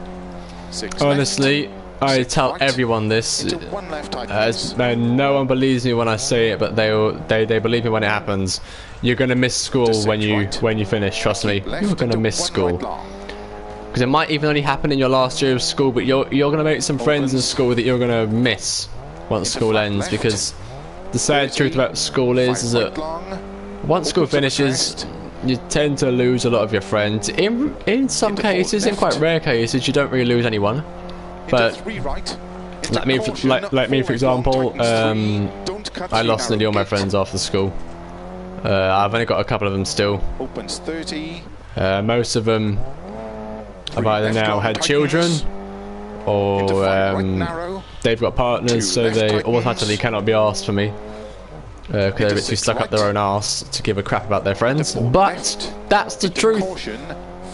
six Honestly, I tell right, everyone this. left, into one left, As tightens, man, no one believes me when I say it, but they they they believe me when it happens. You're gonna miss school Just when you right. when you finish. Trust me, you're gonna miss school because it might even only happen in your last year of school. But you're you're gonna make some friends in school that you're gonna miss once school ends. Because the sad 30, truth about school is, is that once school finishes, you tend to lose a lot of your friends. In in some cases, in quite rare cases, you don't really lose anyone. But right, me, for- caution, like- like me, for example, um, don't I lost nearly all my friends after school. Uh, I've only got a couple of them still. Opens 30, Uh, most of them have either now had children or um, they've got partners, so they automatically cannot be asked for me. Because they're a bit too stuck up their own arse to give a crap about their friends. But that's the truth. caution,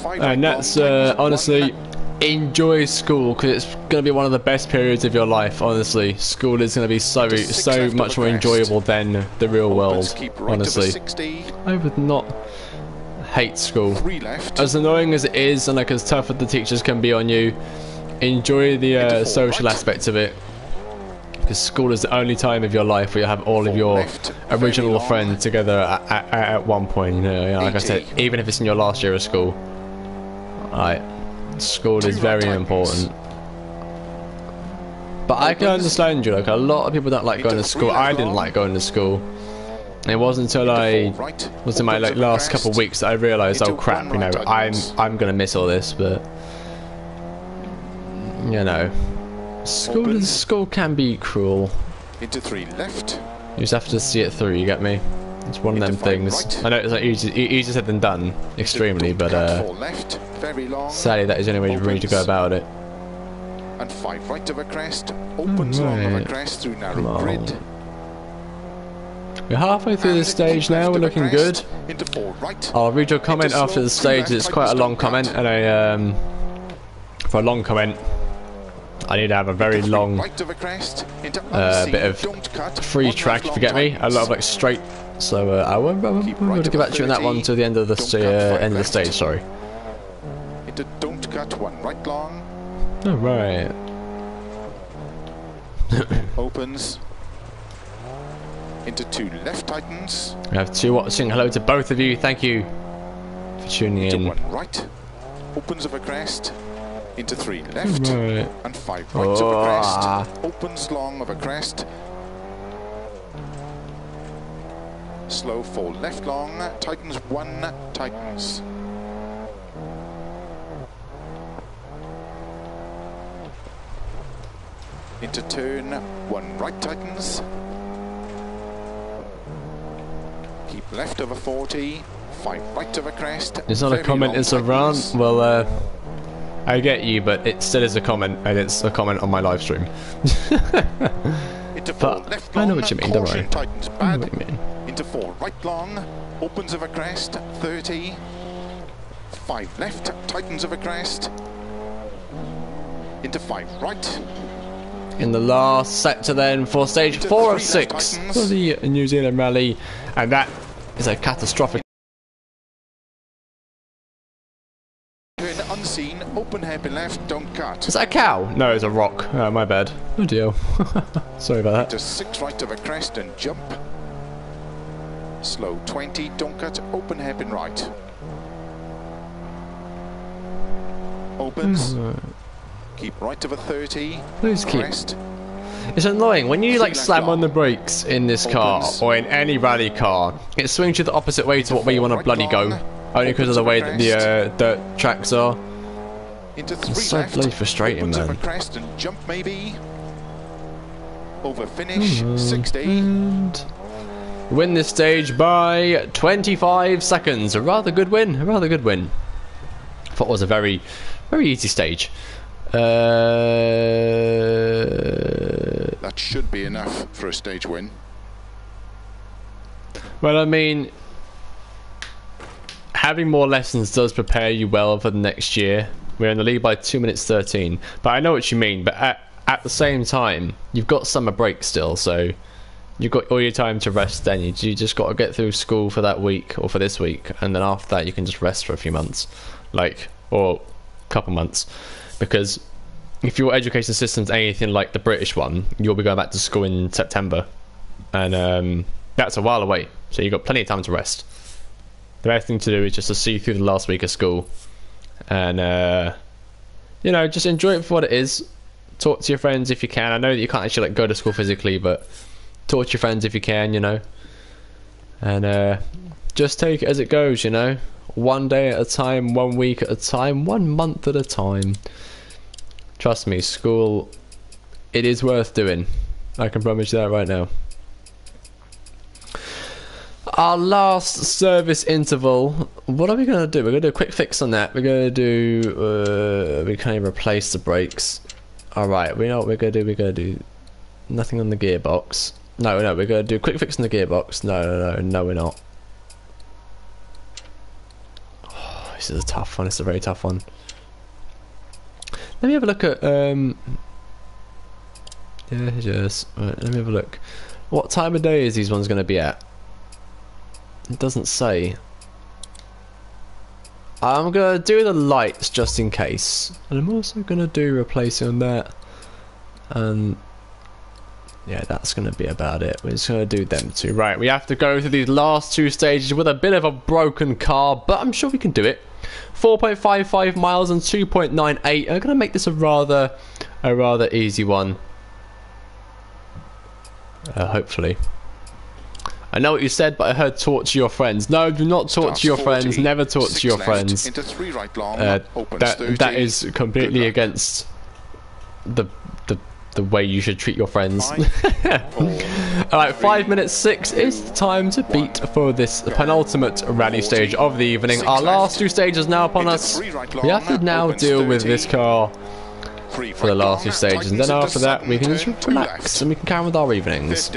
five right And that's uh, honestly enjoy school because it's going to be one of the best periods of your life. Honestly, school is going to be so so much more enjoyable than the real world. Honestly, of a 60, I would not hate school. As annoying as it is, and like as tough as the teachers can be on you, enjoy the uh, social right. aspect of it. Because school is the only time of your life where you have all of your original friends together at, at, at one point. You know, you know, like I said, even if it's in your last year of school, right, school is very important. But I can understand you. Like a lot of people don't like going to school. I didn't like going to school. And it wasn't until I was in my like last couple crest, weeks that I realised, oh crap, you know, I'm. I'm gonna miss all this, but you know, school is, Opens. school can be cruel. into three left, You just have to see it through. You get me? It's one of them things. I know it's like easy, e- easier said than done, extremely, but uh, very long, sadly that is the only way for me to go about it. and five right of a crest, opens long of a crest through narrow grid. We're halfway through this stage now. We're looking good. Into four right, I'll read your comment after the stage. It's quite a long comment, and I um for a long comment, I need to have a very long right of a crest, into uh, bit of don't cut, free track. If you get me, a lot of like straight. So uh, I won't, I won't, Keep won't be right able to get back to you on that one till the end of the don't sta- cut, uh, end of the stage. Sorry. Into one right long, All right. <coughs> opens, into two left tightens, We have two watching. Hello to both of you. Thank you for tuning into in. one right, opens of a crest, into three left, Right. and five right of a Ah. crest, opens long of a crest, slow four left long, tightens one, tightens, Into turn one right tightens. Keep left over 40. Five right over crest. It's not a comment, long it's a rant. Well, uh, I get you, but it still is a comment, and it's a comment on my live stream. <laughs> Into four left I know what you mean, don't worry. tightens I know bad. what you mean. Into four right long. Opens of over crest. 30. Five left. Tightens over crest. Into five right. In the last sector then for stage To four of six for the New Zealand rally, and that is a catastrophic. Turn unseen. Open hairpin left. Don't cut. Is that a cow? No, it's a rock. Uh, my bad. Oh dear. <laughs> Sorry about that. to six right of a crest and jump. Slow 20, don't cut, open hairpin right. Opens, keep right of a 30, Please keep. crest, It's annoying when you like slam on the brakes in this car or in any rally car. It swings you the opposite way to what way you want to bloody go. Only because of the way that the uh, dirt tracks are. into three so left. bloody frustrating, man. crest and jump maybe. Over finish, 60. And win this stage by 25 seconds. A rather good win. A rather good win. Thought it was a very, very easy stage. Uh, That should be enough for a stage win. well, I mean, having more lessons does prepare you well for the next year. We're in the lead by 2 minutes 13. But I know what you mean. But at, at the same time, you've got summer break still, so you've got all your time to rest then. You, you just got to get through school for that week or for this week. And then after that, you can just rest for a few months. Like, or a couple months. Because if your education system's anything like the British one, you'll be going back to school in September. And um, that's a while away. So you've got plenty of time to rest. The best thing to do is just to see through the last week of school and uh, you know just enjoy it for what it is talk to your friends if you can i know that you can't actually like go to school physically but talk to your friends if you can you know and uh, just take it as it goes you know one day at a time one week at a time one month at a time trust me school it is worth doing i can promise you that right now our last service interval. What are we going to do? We're going to do a quick fix on that. We're going to do. Uh, we even replace the brakes. Alright, we know what we're going to do. We're going to do nothing on the gearbox. No, no, we're going to do a quick fix on the gearbox. No, no, no, no, we're not. Oh, <sighs> this is a tough one. It's a very tough one. Let me have a look at. Um, yeah, yes. Right, let me have a look. What time of day is these ones going to be at? It doesn't say. I'm gonna do the lights just in case, and I'm also gonna do replacing on that. And yeah, that's gonna be about it. We're just gonna do them two. Right, we have to go through these last two stages with a bit of a broken car, but I'm sure we can do it. 4.55 miles and 2.98. I'm gonna make this a rather, a rather easy one. Uh, hopefully. I know what you said, but I heard talk to your friends. No, do not talk to your 40, friends. Never talk to your friends. Right long, Uh, that 30. that is completely against the the the way you should treat your friends. Five, <laughs> four, All right, five minutes six is the time to beat for this penultimate rally stage of the evening. Our last two stages now upon us. We have to now deal with this car for the last two stages, and then after that we can just relax and we can carry on with our evenings.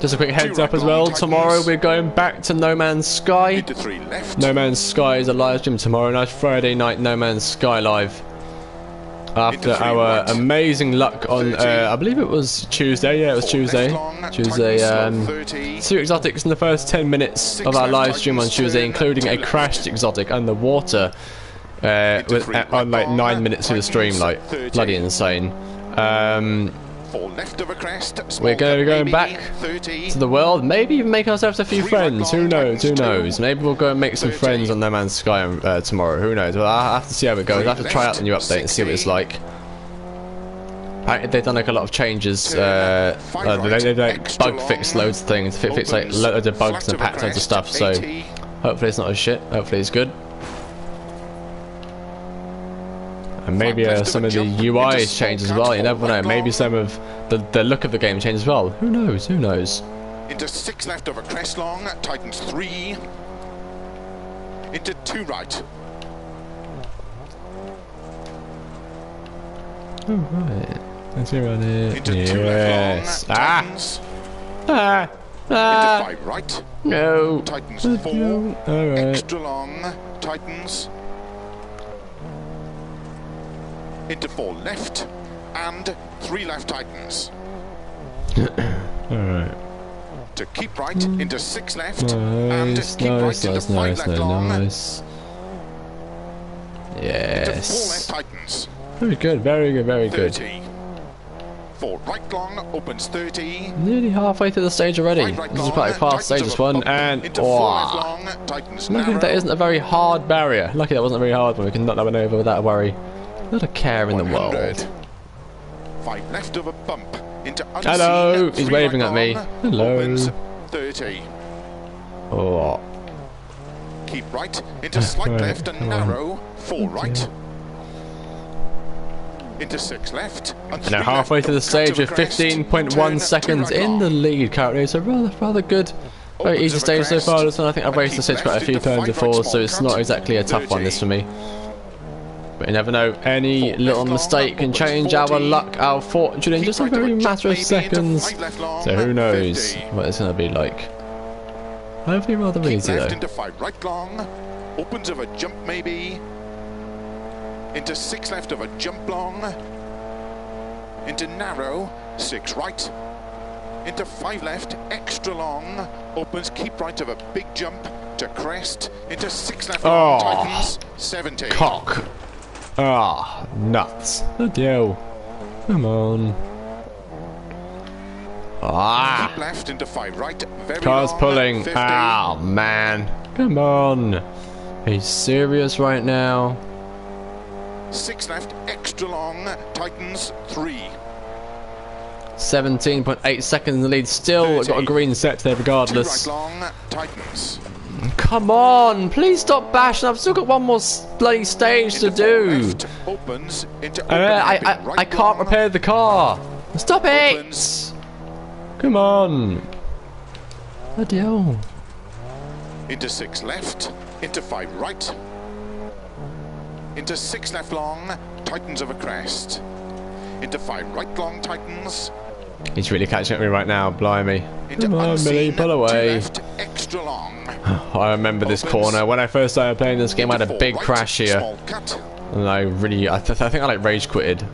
Just a quick heads up as well. Tomorrow we're going back to No Man's Sky. Into three left. No Man's Sky is a live stream tomorrow night, Friday night. No Man's Sky live. After our amazing luck on, uh, I believe it was Tuesday. Yeah, it was Tuesday. Tuesday. Um, two exotics in the first 10 minutes of our live stream on Tuesday, including a crashed exotic underwater. Uh, with, uh, on like nine minutes of the stream, like bloody insane. Um, Four left of a crest. We're gonna be going back 30. to the world, maybe even make ourselves a few friends. Who knows? Who knows? Maybe we'll go and make some 30. friends on No Man's Sky uh, tomorrow. Who knows? Well, I'll have to see how it goes. I'll have to try out the new update and see what it's like. They've done like a lot of changes. Uh, uh, they, they, extra bug fix loads of things, fi- fix like loads of bugs and a patch loads of stuff. So hopefully it's not as shit. Hopefully it's good. And maybe uh, some of the UI has changed as well. You never know. Maybe some of the, the look of the game changed as well. Who knows? Who knows? Into six left over crest long, tightens three. Into two right. Alright. Let's see around here. Into yes. two left long, ah. tightens. ah! Into Ah! five right, No! tightens No. four. Alright. Extra long, tightens. Into four left, and three left tightens. <clears throat> Alright. To keep right, into six left, and Nice, keep nice, right into nice, five nice, left nice, long. nice. To four left Yes. tightens. Very good, very good, very good. 30. Four right long, opens 30. Nearly halfway through the stage already. Five right This is long, quite a fast stage, this one, and into oh, long, that isn't a very hard barrier. Lucky that wasn't a very hard one. We can knock that one over without a worry. Not a care in the world. Five left of a bump into. Hello, he's waving at me. Hello. 30. Oh, Keep right into <sighs> slight Right, left and narrow. Four right. Into six left. And now halfway to the stage with 15.1 seconds in the lead currently. So rather, rather good. Very easy stage so far. This one I think I've raced the stage quite a few times before, so it's not exactly a tough one. This for me. But you never know. Any little mistake can change our luck, our fortune in just a very a matter of seconds. So who knows 50. what it's going to be like. Hopefully rather easy though. into five right long. Opens of a jump maybe. Into six left of a jump long. Into narrow. Six right. Into five left. Extra long. Opens keep right of a big jump to crest. Into six left long. Oh. Tightens. 70. Cock. Ah, nuts. Bloody hell. Come on. Ah, Keep left into five right. Very car's pulling. 50. Ah, man. Come on. He's serious right now. Six left. Extra long. Tightens Three. 17.8 seconds in the lead. Still got a green set there Two regardless. right long. Tightens. Come on, please stop bashing. I've still got one more bloody stage to Into four do. left, opens into Uh, I, I, hairpin I can't long, repair the car. Stop it! Opens. Come on. Bloody hell. into six left, into five right, into six left long, tightens of a crest, into five right long, tightens, He's really catching up me right now, blimey. into Come on, Billy, pull away. extra long, <sighs> I remember this corner. When I first started playing this game, I had a big crash here. small And I really, I, th- I think I like rage quitted.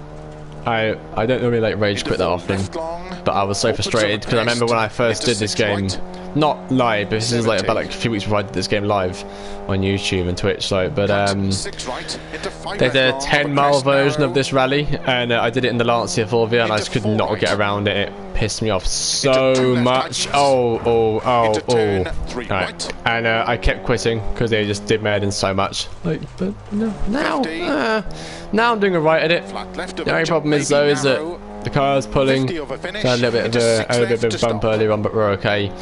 I I don't really like rage quit that often. But I was so opens of a frustrated because I remember when I first did this game, right, not live, but this is like about like a few weeks before I did this game live on YouTube and Twitch. Like, but um, six right, into five there's a 10 mile version of this rally, and uh, I did it in the Lancia Fulvia, and I just could not get around it. It pissed me off so much. tightens. Oh, oh, oh, oh. Right. right. And uh, I kept quitting because they just did mad in so much. Like, but no, now, uh, now I'm doing alright at it. Flat left of The a only problem is though is that narrow, the car's pulling. 50 finish, So a little bit of a, a little bit of a bump stop. earlier on, but we're okay.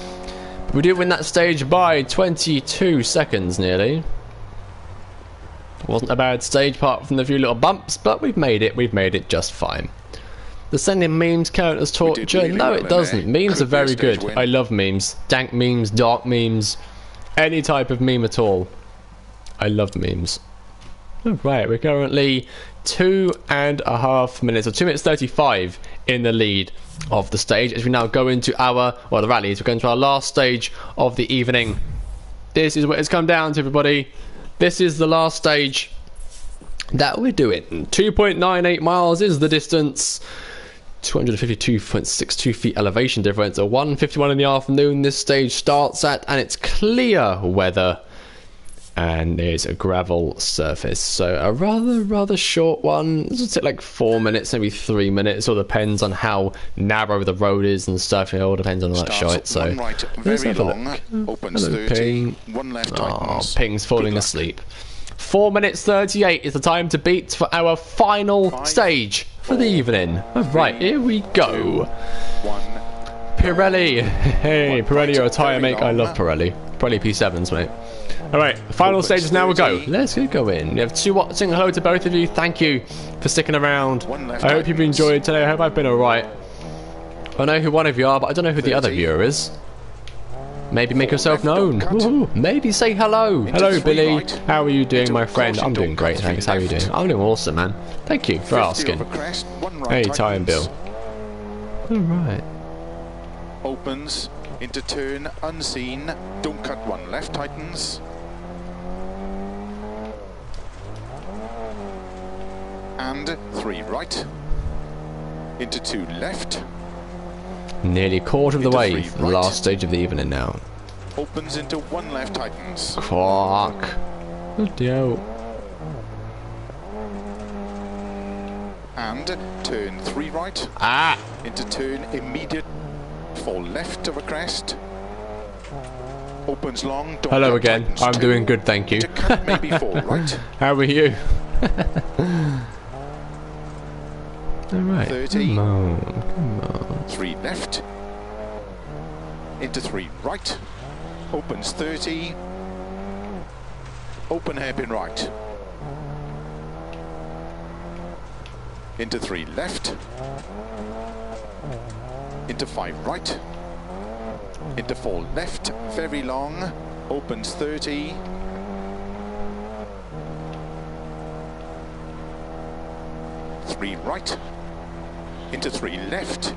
We did win that stage by 22 seconds nearly. Wasn't a bad stage apart from the few little bumps, but we've made it. We've made it just fine. The sending memes count as torture? really no, well it doesn't. there. Memes Could are very good. win. I love memes. Dank memes, dark memes, any type of meme at all. I love memes. Right, we're currently two and a half minutes, or two minutes thirty-five in the lead of the stage as we now go into our well, the rallies. We're going to our last stage of the evening. This is what it's come down to, everybody. This is the last stage that we're doing. 2.98 miles is the distance. 252.62 feet elevation difference. A 151 in the afternoon. This stage starts at, and it's clear weather and there's a gravel surface. So a rather rather short one. This will take like four minutes, maybe three minutes. All depends on how narrow the road is and stuff. It all depends on all that Starts shit. So one right, let's very have a long, look. opens Hello, 30, Ping. one left Oh, tightens. Ping's falling asleep. Four minutes thirty-eight is the time to beat for our final Five, stage for the evening. All right, here we go. One, Pirelli. <laughs> Hey, Pirelli, you're a tyre Very make. I love Pirelli. Pirelli P7s, mate. All right, final Opens stages now we go. 30. Let's get going. We have two watching. Hello to both of you. Thank you for sticking around. I hope you've enjoyed today. I hope I've been alright. I know who one of you are, but I don't know who the other viewer is. Maybe make yourself known. don't cut. Woohoo. Maybe say hello. Hello, Billy. right. How are you doing, my friend? I'm doing great, thanks. three How are you doing? I'm doing awesome, man. Thank you for asking. over right Hey, time, tightens. Bill. Alright. Opens into turn unseen. Don't cut one left tightens. And three right. Into two left. Nearly a quarter of the Into way. three The right. last stage of the evening now. Opens into one left tightens. Fuck. Bloody hell. And turn three right. Ah! Into turn immediate. Fall left of a crest. Opens long. Don't Hello again. tightens I'm two. doing good, thank you. Cut maybe four right. <laughs> How are you? <laughs> Alright. 30. Come on. Come on. three left, into three right, opens 30, open hairpin right, into three left, into five right, into four left, very long, opens 30, three right, into three left,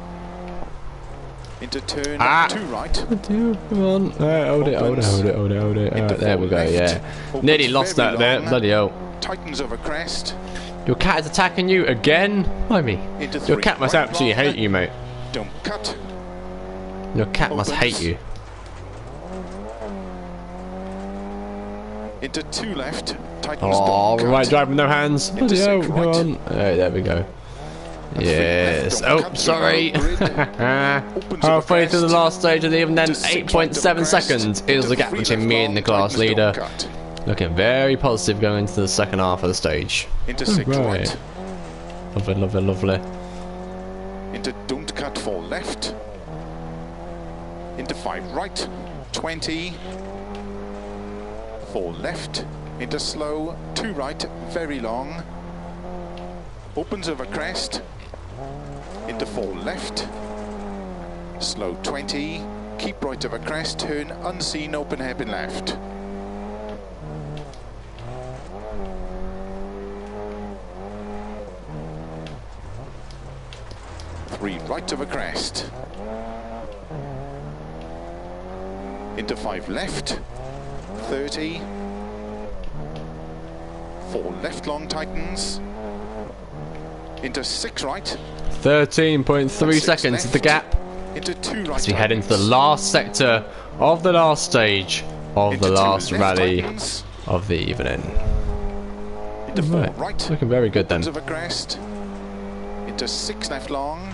into turn Ah. two right, Come on. Alright, hold it, hold it, hold it, hold it, hold it. Into Alright, there we go, four yeah. Opens Nearly lost very that there. Bloody hell. tightens over crest, Your cat is attacking you again? Why me? Into Your cat must right absolutely hate you, mate. don't cut, Your cat must hate you. into two left, tightens Oh, don't right cut, drive no hands. Bloody hell, six come right. on. Alright, there we go. Yes. Oh, sorry. three low grid, Opens Halfway over through the last stage of the evening, then into six right of a 8.7 seconds is the gap between me and the class leader. Looking very positive going into the second half of the stage. into six Right. right, Lovely, lovely, lovely. into don't cut four left, into five right, 20, four left, into slow, two right, very long, opens over crest, into four left, slow 20, keep right of a crest, turn unseen, open hairpin left. Three right of a crest. Into five left. 30. Four left long tightens. Into six right. 13.3 seconds is the gap Into two right. as we head into the last sector of the last stage of the last rally tightens. of the evening. Into four Right. right. Looking very good then. Of a crest. Into six left long.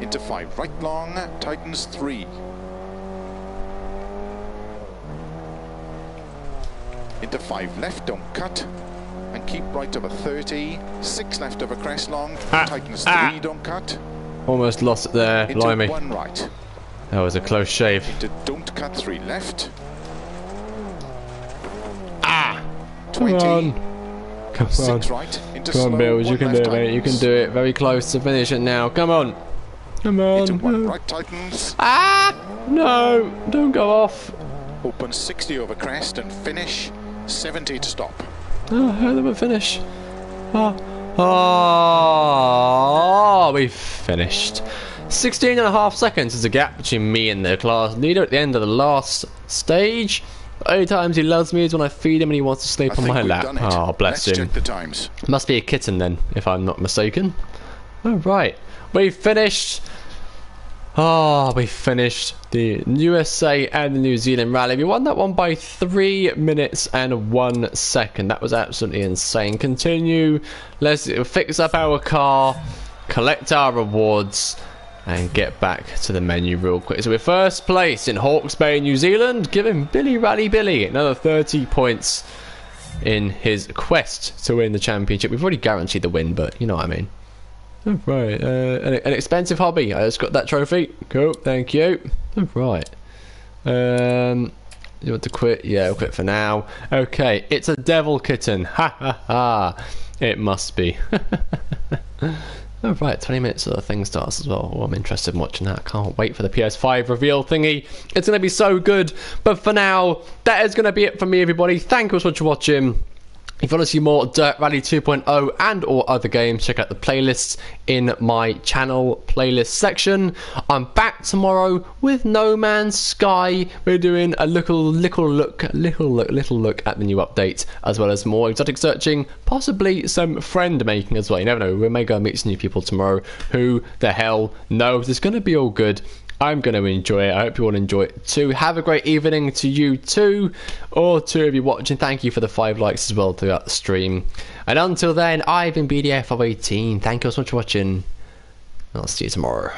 Into five right long. Tightens three. Into five left, don't cut. And keep right over 30. Six left over crest long. Ah, Tightens ah. three, don't cut. Almost lost it there, Into blimey. one right. That was a close shave. Into don't cut three left. Ah! Come 20. on. Come on. Six right. Into Come on, Bills, you can do it, mate. You can do it. Very close to finish it now. Come on. Come Into one on. right tightens. Ah! No! Don't go off. Open 60 over crest and finish 70 to stop. Oh, how did we finish? Ah. Oh, we finished. 16 and a half seconds is the gap between me and the class leader at the end of the last stage. The only times he loves me is when I feed him and he wants to I sleep on my lap. Oh, bless Let's him. the times. Must be a kitten then, if I'm not mistaken. All right, we finished. Ah, we finished the USA and the New Zealand rally. We won that one by three minutes and one second. That was absolutely insane. Continue. Let's fix up our car, collect our rewards, and get back to the menu real quick. So we're first place in Hawke's Bay, New Zealand, giving Billy Rally Billy another 30 points in his quest to win the championship. We've already guaranteed the win, but you know what I mean. <laughs> Right, uh, an, an expensive hobby. I just got that trophy. Cool, thank you. Right. Um, You want to quit? Yeah, we'll quit for now. Okay, it's a devil kitten. <laughs> Ha ha ha. It must be. Oh, <laughs> right, 20 minutes of the thing starts as well. I'm interested in watching that. Can't wait for the PS5 reveal thingy. It's going to be so good. But for now, that is going to be it for me, everybody. Thank you so much for watching. If you want to see more Dirt Rally 2.0 and or other games, check out the playlists in my channel playlist section. I'm back tomorrow with No Man's Sky. We're doing a little little look little look little look at the new update as well as more exotic searching, possibly some friend making as well. You never know, we may go and meet some new people tomorrow. Who the hell knows? It's gonna be all good. I'm going to enjoy it. I hope you all enjoy it too. Have a great evening to you too, or two of you watching. Thank you for the five likes as well throughout the stream. And until then, I've been BDF of 18. Thank you so much for watching. I'll see you tomorrow.